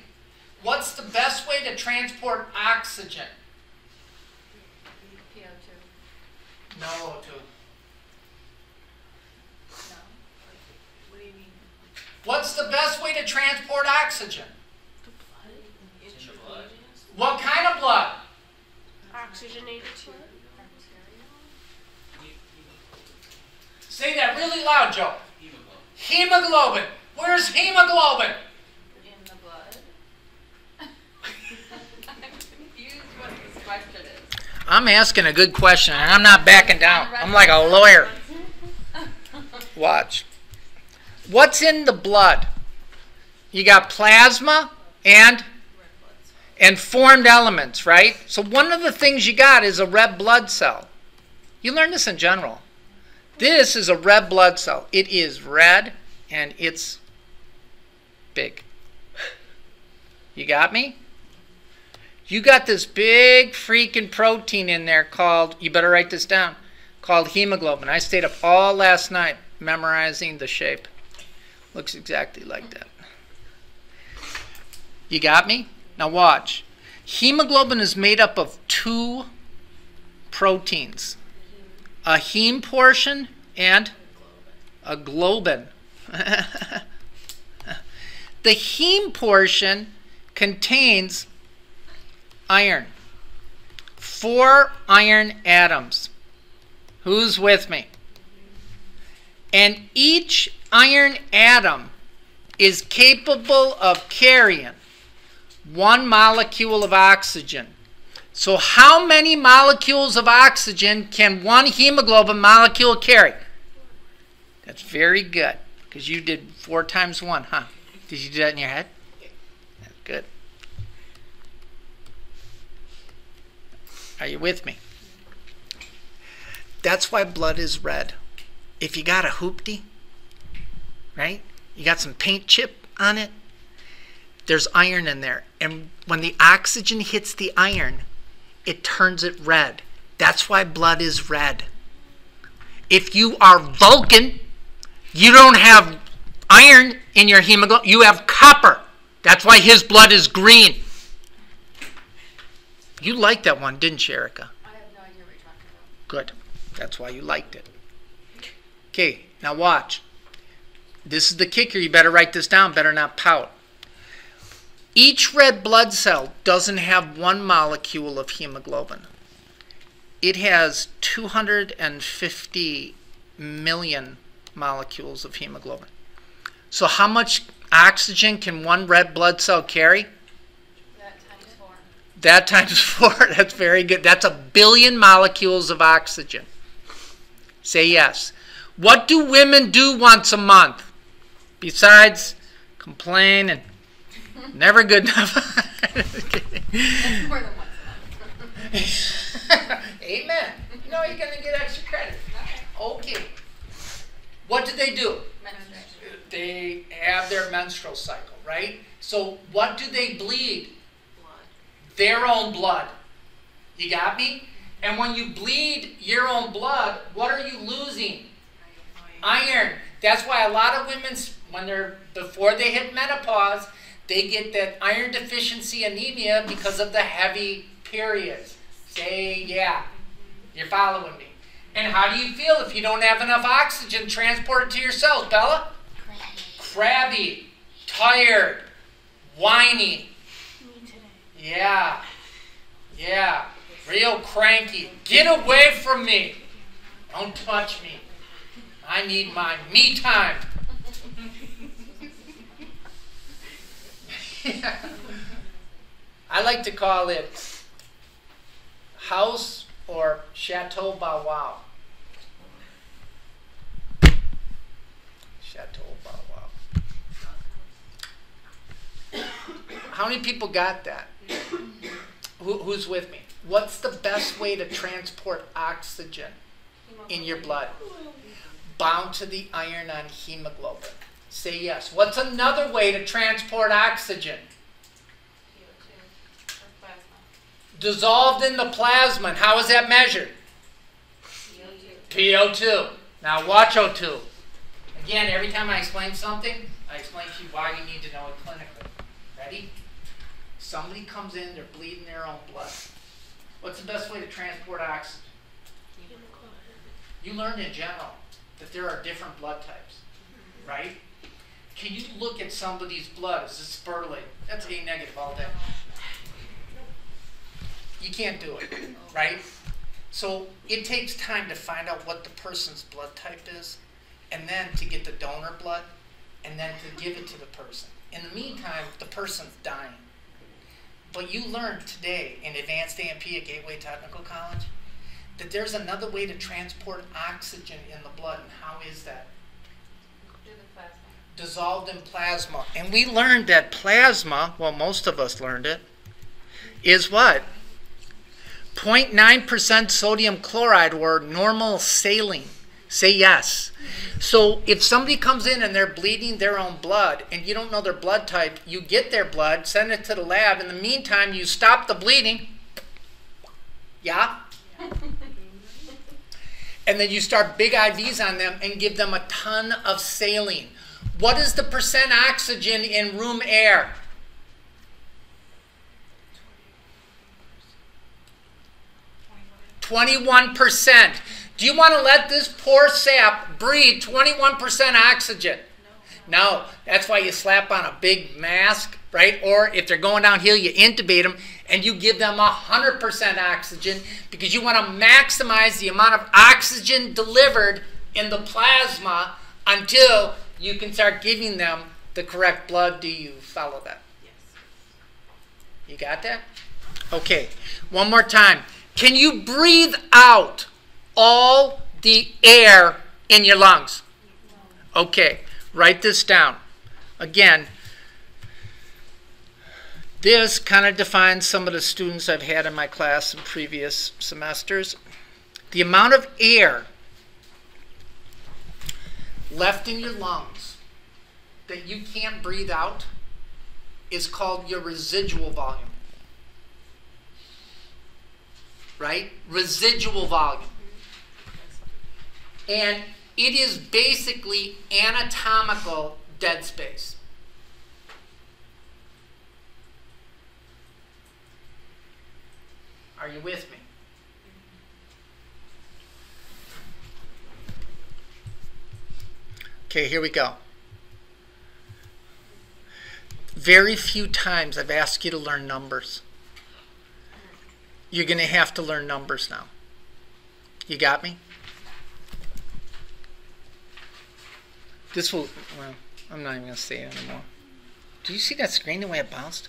S1: What's the best way to transport oxygen?
S4: PO2.
S1: No, O2.
S4: No.
S5: What do you mean?
S1: What's the best way to transport oxygen?
S3: In the blood.
S1: What kind of blood?
S2: Oxygenated too.
S1: Say that really loud, Joe.
S3: Hemoglobin.
S1: Hemoglobin. Where's hemoglobin?
S4: In the blood. I'm confused what this question is.
S1: I'm asking a good question, and I'm not backing down. I'm like a lawyer. Watch. What's in the blood? You got plasma and and formed elements, right? So one of the things you got is a red blood cell. You learn this in general. This is a red blood cell. It is red and it's big. You got me? You got this big freaking protein in there called, you better write this down, called hemoglobin. I stayed up all last night memorizing the shape. Looks exactly like that. You got me? Now watch. Hemoglobin is made up of two proteins a heme portion and a globin. the heme portion contains iron. Four iron atoms. Who's with me? And each iron atom is capable of carrying one molecule of oxygen. So, how many molecules of oxygen can one hemoglobin molecule carry? That's very good because you did four times one, huh? Did you do that in your head? That's good. Are you with me? That's why blood is red. If you got a hoopty, right? You got some paint chip on it, there's iron in there. And when the oxygen hits the iron, it turns it red. That's why blood is red. If you are Vulcan, you don't have iron in your hemoglobin, you have copper. That's why his blood is green. You liked that one, didn't you, Erica?
S4: I have no idea what you're talking about.
S1: Good. That's why you liked it. Okay, now watch. This is the kicker. You better write this down. Better not pout. Each red blood cell doesn't have one molecule of hemoglobin. It has 250 million molecules of hemoglobin. So, how much oxygen can one red blood cell carry?
S4: That times four.
S1: That times four. That's very good. That's a billion molecules of oxygen. Say yes. What do women do once a month? Besides complain and never good enough.
S4: That's more than once a month.
S1: Amen. No, you're going to get extra credit. Okay. What do they do?
S4: Menstruation.
S1: They have their menstrual cycle, right? So, what do they bleed?
S4: Blood.
S1: their own blood. You got me? And when you bleed your own blood, what are you losing? Iron. That's why a lot of women, when they're before they hit menopause, they get that iron deficiency anemia because of the heavy periods. Say yeah. You're following me. And how do you feel if you don't have enough oxygen transported to your cells, Bella? Crabby, tired, whiny. Yeah. Yeah. Real cranky. Get away from me. Don't touch me. I need my me time. I like to call it house or chateau bow wow. Chateau bow wow. How many people got that? Who, who's with me? What's the best way to transport oxygen in your blood? Bound to the iron on hemoglobin. Say yes. What's another way to transport oxygen?
S4: PO2. Or plasma.
S1: Dissolved in the plasma. And how is that measured?
S4: PO2.
S1: PO2. Now watch O2. Again, every time I explain something, I explain to you why you need to know it clinically. Ready? Somebody comes in, they're bleeding their own blood. What's the best way to transport oxygen? You learned in general that there are different blood types, right? Can you look at somebody's blood? Is this sperlate? That's A negative all day. You can't do it, right? So it takes time to find out what the person's blood type is, and then to get the donor blood, and then to give it to the person. In the meantime, the person's dying. But you learned today in Advanced A&P at Gateway Technical College that there's another way to transport oxygen in the blood. And how is that? Dissolved in plasma. And we learned that plasma, well, most of us learned it, is what? 0.9% sodium chloride or normal saline. Say yes. So if somebody comes in and they're bleeding their own blood and you don't know their blood type, you get their blood, send it to the lab. In the meantime, you stop the bleeding. Yeah? and then you start big IVs on them and give them a ton of saline. What is the percent oxygen in room air? Twenty-one percent. Do you want to let this poor sap breathe twenty-one percent oxygen? No. no. That's why you slap on a big mask, right? Or if they're going downhill, you intubate them and you give them hundred percent oxygen because you want to maximize the amount of oxygen delivered in the plasma until you can start giving them the correct blood. Do you follow that?
S5: Yes.
S1: You got that? Okay, one more time. Can you breathe out all the air in your lungs? Okay, write this down. Again, this kind of defines some of the students I've had in my class in previous semesters. The amount of air left in your lungs that you can't breathe out is called your residual volume. Right? Residual volume. And it is basically anatomical dead space. Are you with me? Okay, here we go. Very few times I've asked you to learn numbers. You're going to have to learn numbers now. You got me? This will, well, I'm not even going to say it anymore. Do you see that screen the way it bounced?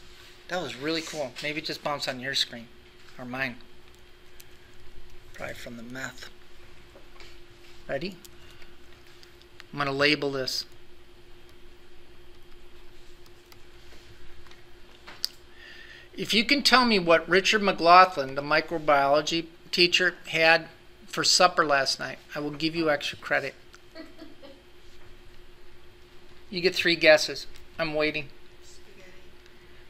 S1: That was really cool. Maybe it just bounced on your screen or mine. Probably from the meth. Ready? I'm going to label this. If you can tell me what Richard McLaughlin, the microbiology teacher, had for supper last night, I will give you extra credit. You get three guesses. I'm waiting.
S5: Spaghetti.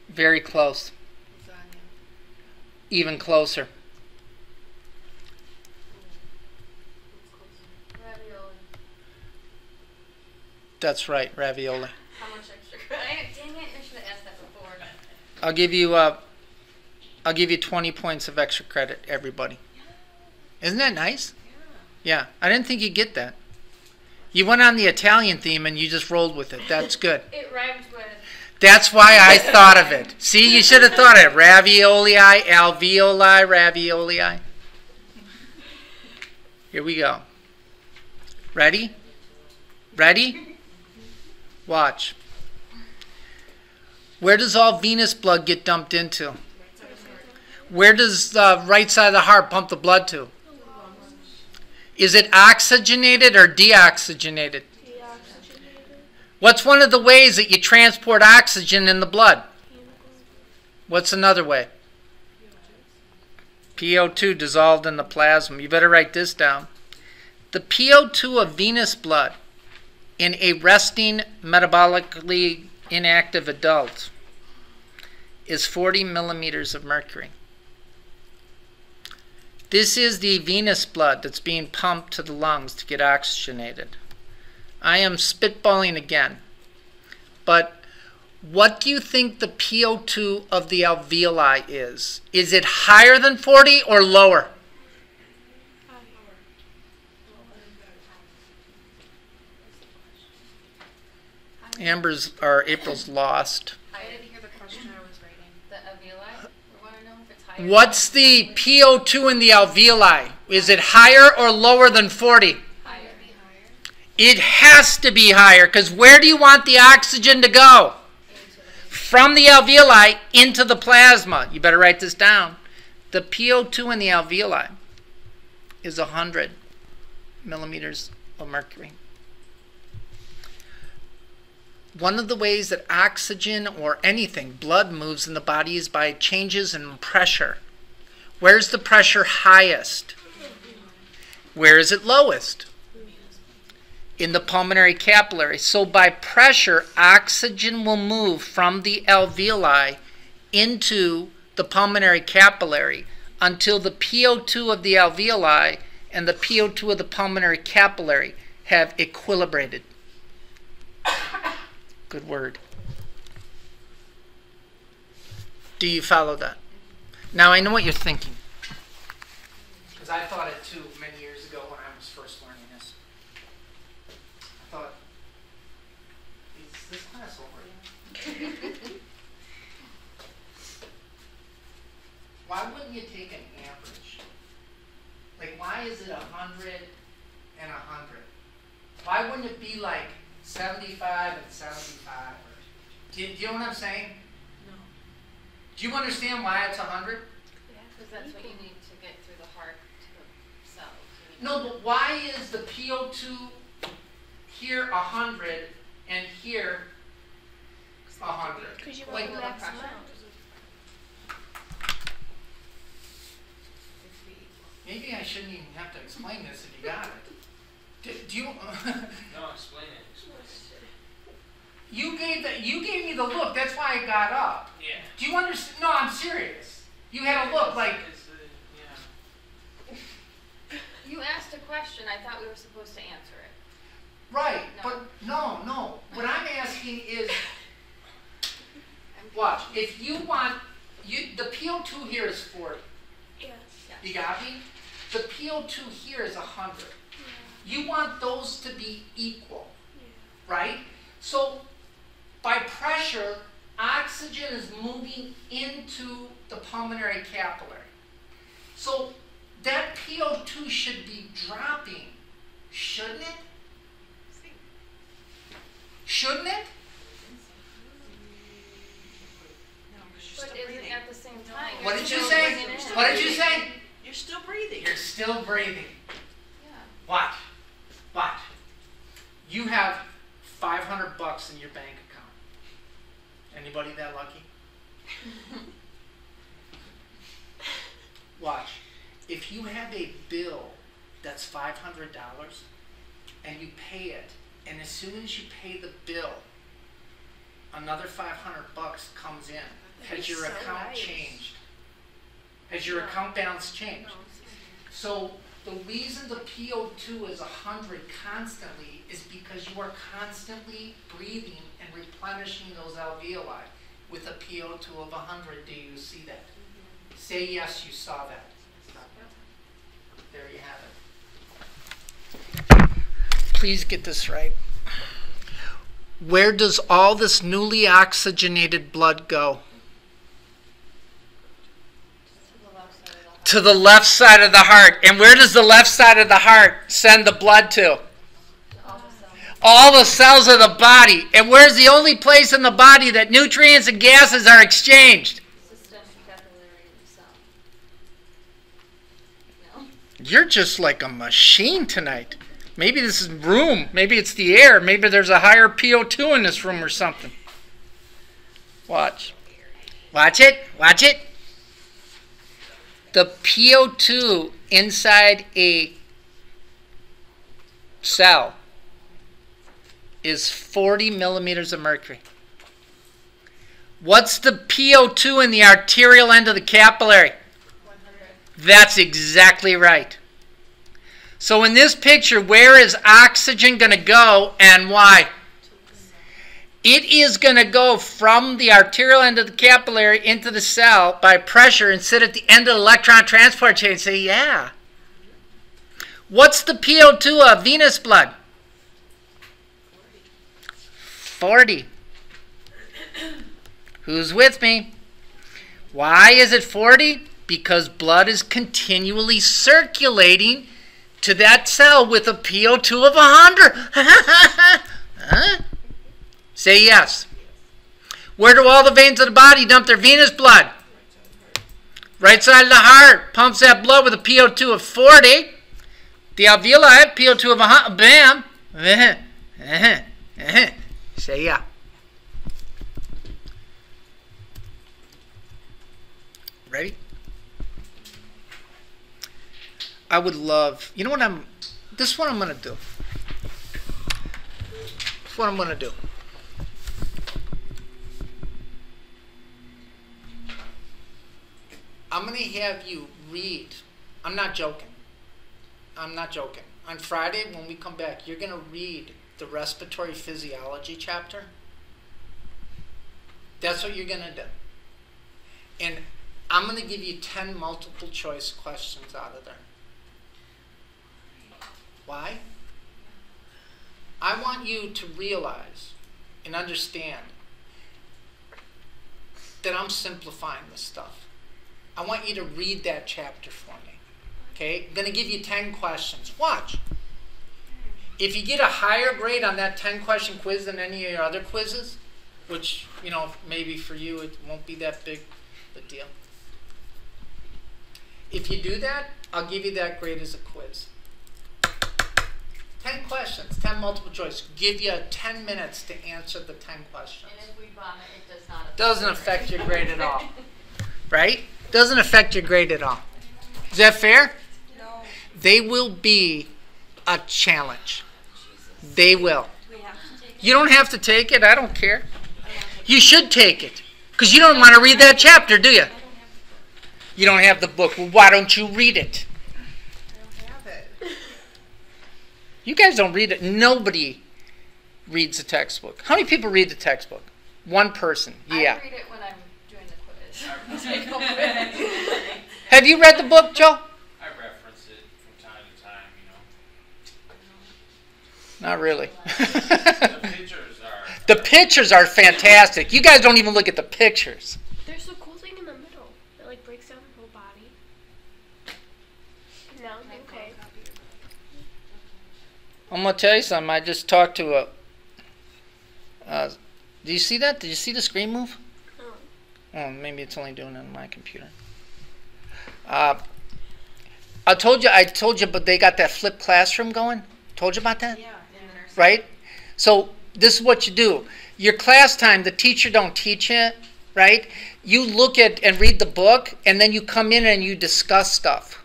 S1: Very close.
S5: Lasagna.
S1: Even closer. That's right, ravioli.
S4: How much extra credit? Dang it, I should have asked that before.
S1: I'll give you uh, I'll give you 20 points of extra credit, everybody. Isn't that nice? Yeah, I didn't think you'd get that. You went on the Italian theme and you just rolled with it. That's good.
S4: It rhymes with
S1: That's why I thought of it. See, you should have thought of it. Ravioli, alveoli, ravioli. Here we go. Ready? Ready? Watch. Where does all venous blood get dumped into? Where does the right side of the heart pump the blood to? Is it oxygenated or deoxygenated? What's one of the ways that you transport oxygen in the blood? What's another way? PO2 dissolved in the plasma. You better write this down. The PO2 of venous blood in a resting metabolically inactive adult is 40 millimeters of mercury. This is the venous blood that's being pumped to the lungs to get oxygenated. I am spitballing again. But what do you think the PO2 of the alveoli is? Is it higher than 40 or lower? Amber's or April's lost.
S4: I didn't hear the question I was writing. The alveoli? We want to know if it's higher.
S1: What's the PO2 in the alveoli? Is it higher or lower than 40?
S4: higher?
S1: It has to be higher because where do you want the oxygen to go? From the alveoli into the plasma. You better write this down. The PO2 in the alveoli is 100 millimeters of mercury. One of the ways that oxygen or anything, blood moves in the body is by changes in pressure. Where's the pressure highest? Where is it lowest? In the pulmonary capillary. So by pressure, oxygen will move from the alveoli into the pulmonary capillary until the PO2 of the alveoli and the PO2 of the pulmonary capillary have equilibrated. Good word. Do you follow that? Now I know what you're thinking. Because I thought it too many years ago when I was first learning this. I thought, is this class over yet? why wouldn't you take an average? Like, why is it a hundred and a hundred? Why wouldn't it be like seventy-five and seventy-five? Do, you, do you know what I'm saying?
S5: No.
S1: Do you understand why it's a hundred?
S4: Because that's what you need to get through the heart to the cells.
S1: No, but why is the PO2 here a hundred and here a hundred?
S2: Because you
S1: Like-
S2: want the max amount.
S1: Maybe I shouldn't even have to explain this if you got it. Do, do you?
S3: No, explain it. Explain it.
S1: You gave that. You gave me the look. That's why I got up.
S3: Yeah.
S1: Do you understand? No, I'm serious. You had a look like.
S3: It's, uh, yeah.
S4: You asked a question. I thought we were supposed to answer it.
S1: Right,
S4: No.
S1: but no, no. What I'm asking is, watch. If you want, you the PO2 here is 40.
S2: Yes.
S1: You got me? The PO2 here is 100. Yeah. You want those to be equal, right? So by pressure, oxygen is moving into the pulmonary capillary. So that PO2 should be dropping, shouldn't it? Shouldn't it?
S5: No, because you're
S4: But isn't at the same time.
S1: What
S4: you're
S1: did you say?
S4: bringing it in.
S1: What did you say?
S5: You're still breathing.
S1: You're still breathing.
S4: Yeah.
S1: Watch. Watch. You have 500 bucks in your bank account. Anybody that lucky? Watch. If you have a bill that's $500 and you pay it, and as soon as you pay the bill, another 500 bucks comes in. Has
S2: That'd
S1: your
S2: so
S1: account
S2: nice.
S1: changed? Has your account balance changed? So the reason the PO2 is 100 constantly is because you are constantly breathing and replenishing those alveoli with a PO2 of 100. Do you see that? Say yes, you saw that. There you have it. Please get this right. Where does all this newly oxygenated blood go?
S4: To the left side of
S1: the
S4: heart.
S1: And where does the left side of the heart send the blood to?
S4: All the cells.
S1: Of the body. And where's the only place in the body that nutrients and gases are exchanged? You're just like a machine tonight. Maybe this is room. Maybe it's the air. Maybe there's a higher PO2 in this room or something. Watch. Watch it. Watch it. The PO2 inside a cell is 40 millimeters of mercury. What's the PO2 in the arterial end of the capillary?
S4: 100.
S1: That's exactly right. So in this picture, where is oxygen going to go and why? It is going to go from the arterial end of the capillary into the cell by pressure and sit at the end of the electron transport chain and say, yeah. What's the PO2 of venous blood? 40. Who's with me? Why is it 40? Because blood is continually circulating to that cell with a PO2 of 100. huh? Say yes. Where do all the veins of the body dump their venous blood? Right side of the heart pumps that blood with a PO2 of 40. The alveoli, PO2 of 100. Bam. Uh-huh. Uh-huh. Uh-huh. Say yeah. Ready? I would love, you know what I'm, this is what I'm going to do. This is what I'm going to do. Going to have you read. I'm not joking. I'm not joking. On Friday, when we come back, you're going to read the respiratory physiology chapter. That's what you're going to do. And I'm going to give you 10 multiple choice questions out of there. Why? I want you to realize and understand that I'm simplifying this stuff. I want you to read that chapter for me. Okay? I'm going to give you 10 questions. Watch. If you get a higher grade on that 10 question quiz than any of your other quizzes, which, you know, maybe for you it won't be that big of a deal. If you do that, I'll give you that grade as a quiz. 10 questions, 10 multiple choice. Give you 10 minutes to answer the 10 questions.
S4: And if we vomit, it does not affect
S1: Doesn't affect your grade at all. Right? Doesn't affect your grade at all. Is that fair?
S5: No.
S1: They will be a challenge. They will.
S5: We have to take it.
S1: You don't have to take it. I don't care. You should take it. Because you don't want to read that chapter, do you? You don't have the book. Well, why don't you read it?
S5: I don't have it.
S1: You guys don't read it. Nobody reads the textbook. How many people read the textbook? One person. Yeah. Have you read the book, Joe?
S3: I reference it from time to time, you know.
S1: Not really.
S3: The pictures are.
S1: the pictures are fantastic. You guys don't even look at the pictures.
S2: There's a cool thing in the middle that like breaks down the whole body. No, okay.
S1: I'm gonna tell you something. I just talked to a. Uh, do you see that? Did you see the screen move?
S2: Oh,
S1: maybe it's only doing it on my computer. Uh, I told you. I told you, but they got that flipped classroom going. Told you about that,
S5: Yeah, in the nurse.
S1: right? So this is what you do. Your class time, the teacher don't teach it, right? You look at and read the book, and then you come in and you discuss stuff.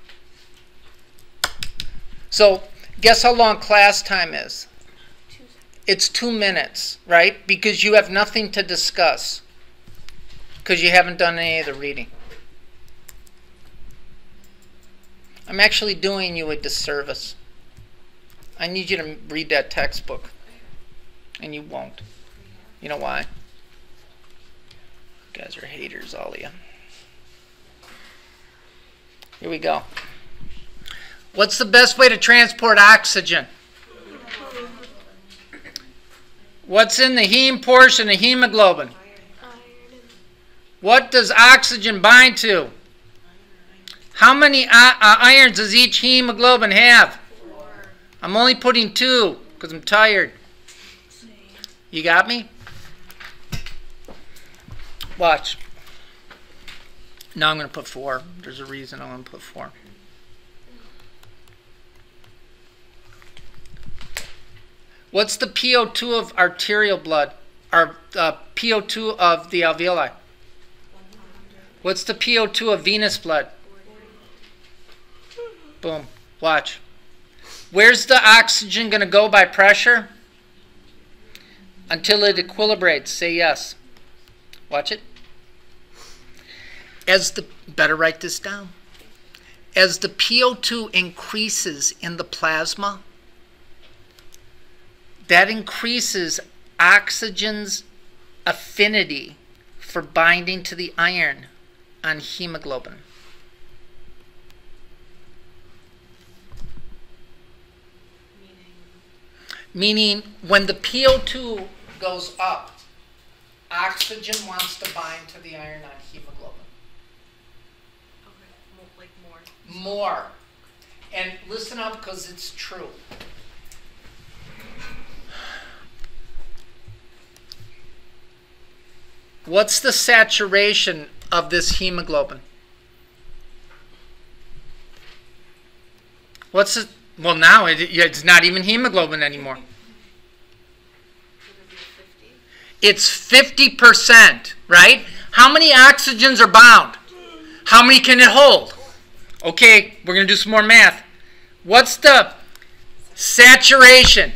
S1: So guess how long class time is? It's two minutes, right? Because you have nothing to discuss. Because you haven't done any of the reading. I'm actually doing you a disservice. I need you to read that textbook. And you won't. You know why? You guys are haters, all of you. Here we go. What's the best way to transport oxygen? What's in the heme portion of hemoglobin? What does oxygen bind to? How many uh, irons does each hemoglobin have? I'm only putting two because I'm tired. You got me? Watch. Now I'm going to put four. There's a reason I'm going to put four. What's the PO2 of arterial blood? Or uh, PO2 of the alveoli? What's the PO2 of venous blood? Boom. Watch. Where's the oxygen going to go by pressure? Until it equilibrates. Say yes. Watch it. As the better write this down. as the PO2 increases in the plasma, that increases oxygen's affinity for binding to the iron on hemoglobin. Meaning, when the PO2 goes up, oxygen wants to bind to the iron on hemoglobin.
S4: Okay, like more.
S1: More. And listen up because it's true. What's the saturation of this hemoglobin? What's it? Well, now it, it's not even hemoglobin anymore.
S4: Would it be 50?
S1: It's 50%, right? How many oxygens are bound? How many can it hold? Okay, we're going to do some more math. What's the saturation?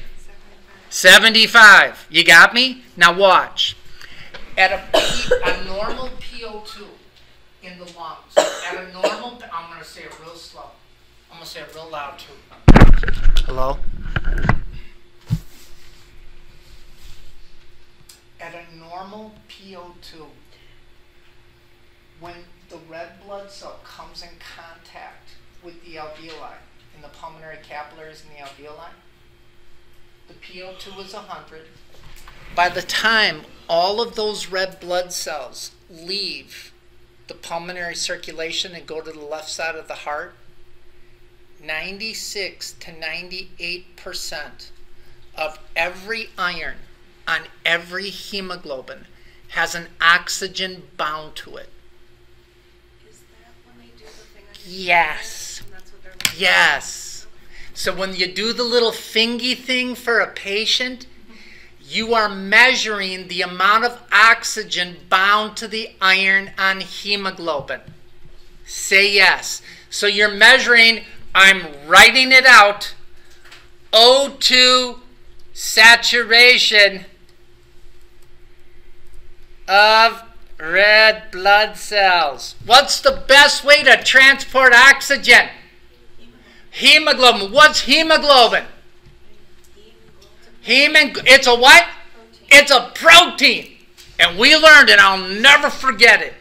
S1: 75. You got me? Now watch. At a, a normal PO2 in the lungs, at a normal, I'm going to say it real slow. I'm going to say it real loud too. Hello? At a normal PO2, when the red blood cell comes in contact with the alveoli, in the pulmonary capillaries in the alveoli, the PO2 is 100. By the time all of those red blood cells leave the pulmonary circulation and go to the left side of the heart, 96 to 98 percent of every iron on every hemoglobin has an oxygen bound to it.
S4: Is that when they do the thing on your
S1: Yes.
S4: finger, and that's what they're looking for?
S1: Yes. So when you do the little fingy thing for a patient, you are measuring the amount of oxygen bound to the iron on hemoglobin. Say yes. So you're measuring, I'm writing it out, O2 saturation of red blood cells. What's the best way to transport oxygen? Hemoglobin. What's hemoglobin? Hemoglobin. It's a what? It's a protein. And we learned, and I'll never forget it.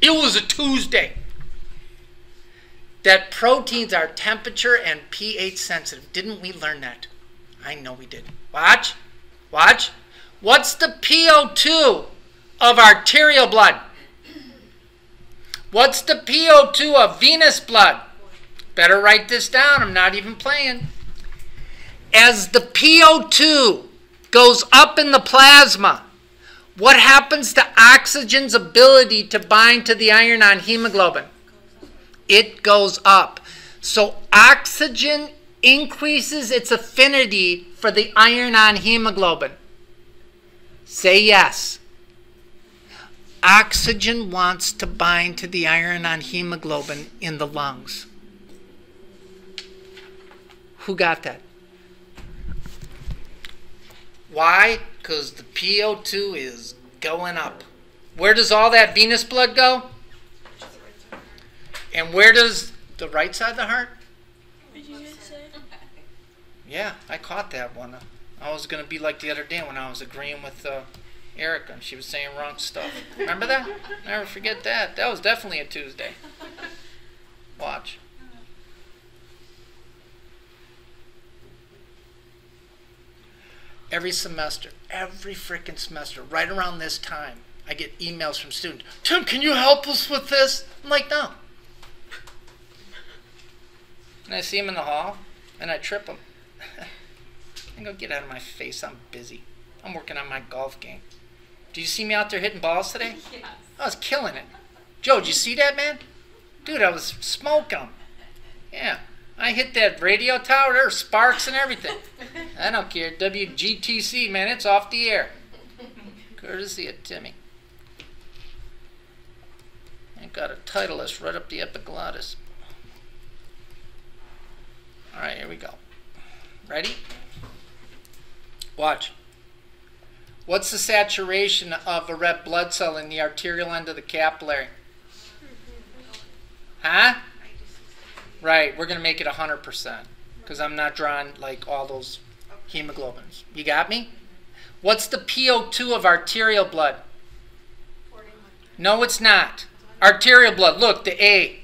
S1: It was a Tuesday. That proteins are temperature and pH sensitive. Didn't we learn that? I know we did. Watch. Watch. What's the PO2 of arterial blood? What's the PO2 of venous blood? Better write this down. I'm not even playing. As the PO2 goes up in the plasma, what happens to oxygen's ability to bind to the iron on hemoglobin? It goes up. So oxygen increases its affinity for the iron on hemoglobin. Say yes. Oxygen wants to bind to the iron on hemoglobin in the lungs. Who got that? Why? Because the PO2 is going up. Where does all that venous blood go? And where does the right side of the heart?
S2: Did you say?
S1: Yeah, I caught that one. I was going to be like the other day when I was agreeing with uh, Erica and she was saying wrong stuff. Remember that? Never forget that. That was definitely a Tuesday. Watch. Every semester, every freaking semester, right around this time, I get emails from students. Tim, can you help us with this? I'm like, no. And I see him in the hall, and I trip him. I go, get out of my face. I'm busy. I'm working on my golf game. Did you see me out there hitting balls today?
S4: Yes.
S1: I was killing it. Joe, did you see that, man? Dude, I was smoking 'em. Yeah. I hit that radio tower. There were sparks and everything. I don't care. WGTC, man, it's off the air. Courtesy of Timmy. I got a titleist right up the epiglottis. All right, here we go. Ready? Watch. What's the saturation of a red blood cell in the arterial end of the capillary? Huh? Right, we're gonna make it hundred percent, because I'm not drawing like all those hemoglobins. You got me? What's the PO2 of arterial blood? No, it's not. Arterial blood, look, the A.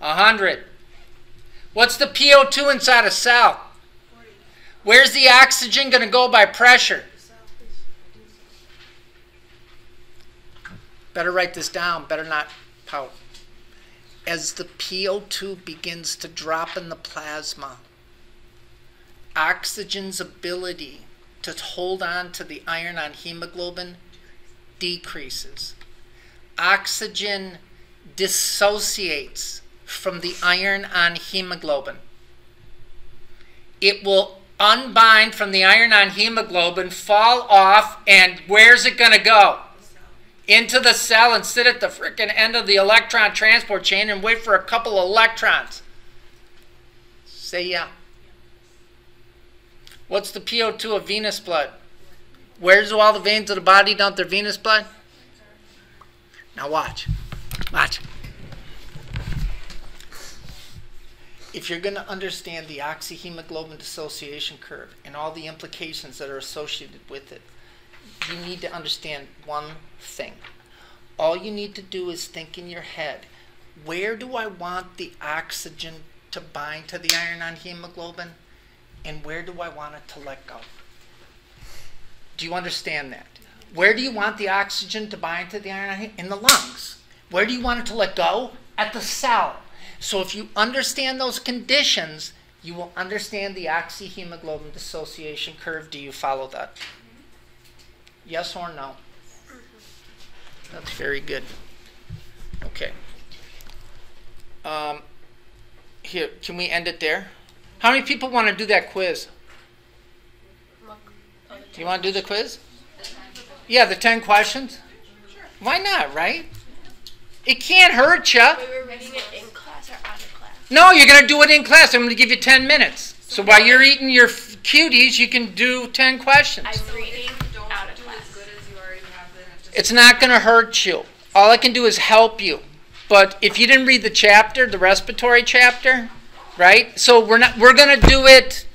S1: A hundred. What's the PO2 inside a cell? Where's the oxygen gonna go by pressure? Better write this down, better not pout. As the PO2 begins to drop in the plasma, oxygen's ability to hold on to the iron on hemoglobin decreases. Oxygen dissociates from the iron on hemoglobin. It will unbind from the iron on hemoglobin, fall off, and where's it going to go? Into the cell and sit at the frickin' end of the electron transport chain and wait for a couple electrons. Say yeah. What's the PO2 of venous blood? Where's all the veins of the body dump their venous blood? Now watch. Watch. If you're going to understand the oxyhemoglobin dissociation curve and all the implications that are associated with it, you need to understand one thing. All you need to do is think in your head where do I want the oxygen to bind to the iron on hemoglobin? And where do I want it to let go? Do you understand that? Where do you want the oxygen to bind to the iron in the lungs? Where do you want it to let go? At the cell. So if you understand those conditions, you will understand the oxyhemoglobin dissociation curve. Do you follow that? Yes or no? That's very good. Okay. Um, here, can we end it there? How many people want to do that quiz? Do you want to do the quiz? Yeah, the 10 questions? Why not, right? It can't hurt you.
S2: We were reading it in class or out of class.
S1: No, you're going to do it in class. I'm going to give you 10 minutes. So while you're eating your cuties, you can do 10 questions.
S2: I'm reading
S5: it's
S1: not going to hurt you. All I can do is help you. But if you didn't read the chapter, the respiratory chapter, right? So we're not we're going to do it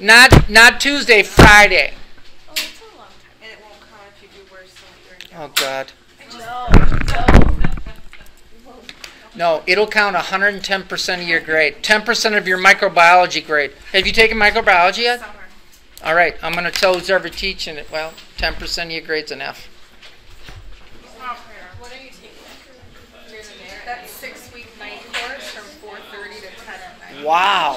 S1: not not Tuesday, Friday.
S2: Oh, it's a long time.
S5: And it won't count if you do worse than you're
S1: Oh god.
S2: No, no.
S1: It'll count 110% of your grade. 10% of your microbiology grade. Have you taken microbiology yet?
S5: summer.
S1: All right, I'm going to tell who's ever teaching it. Well, 10% of your grade's an F.
S5: What are you taking? That's six week night course from four thirty to ten at night.
S1: Wow.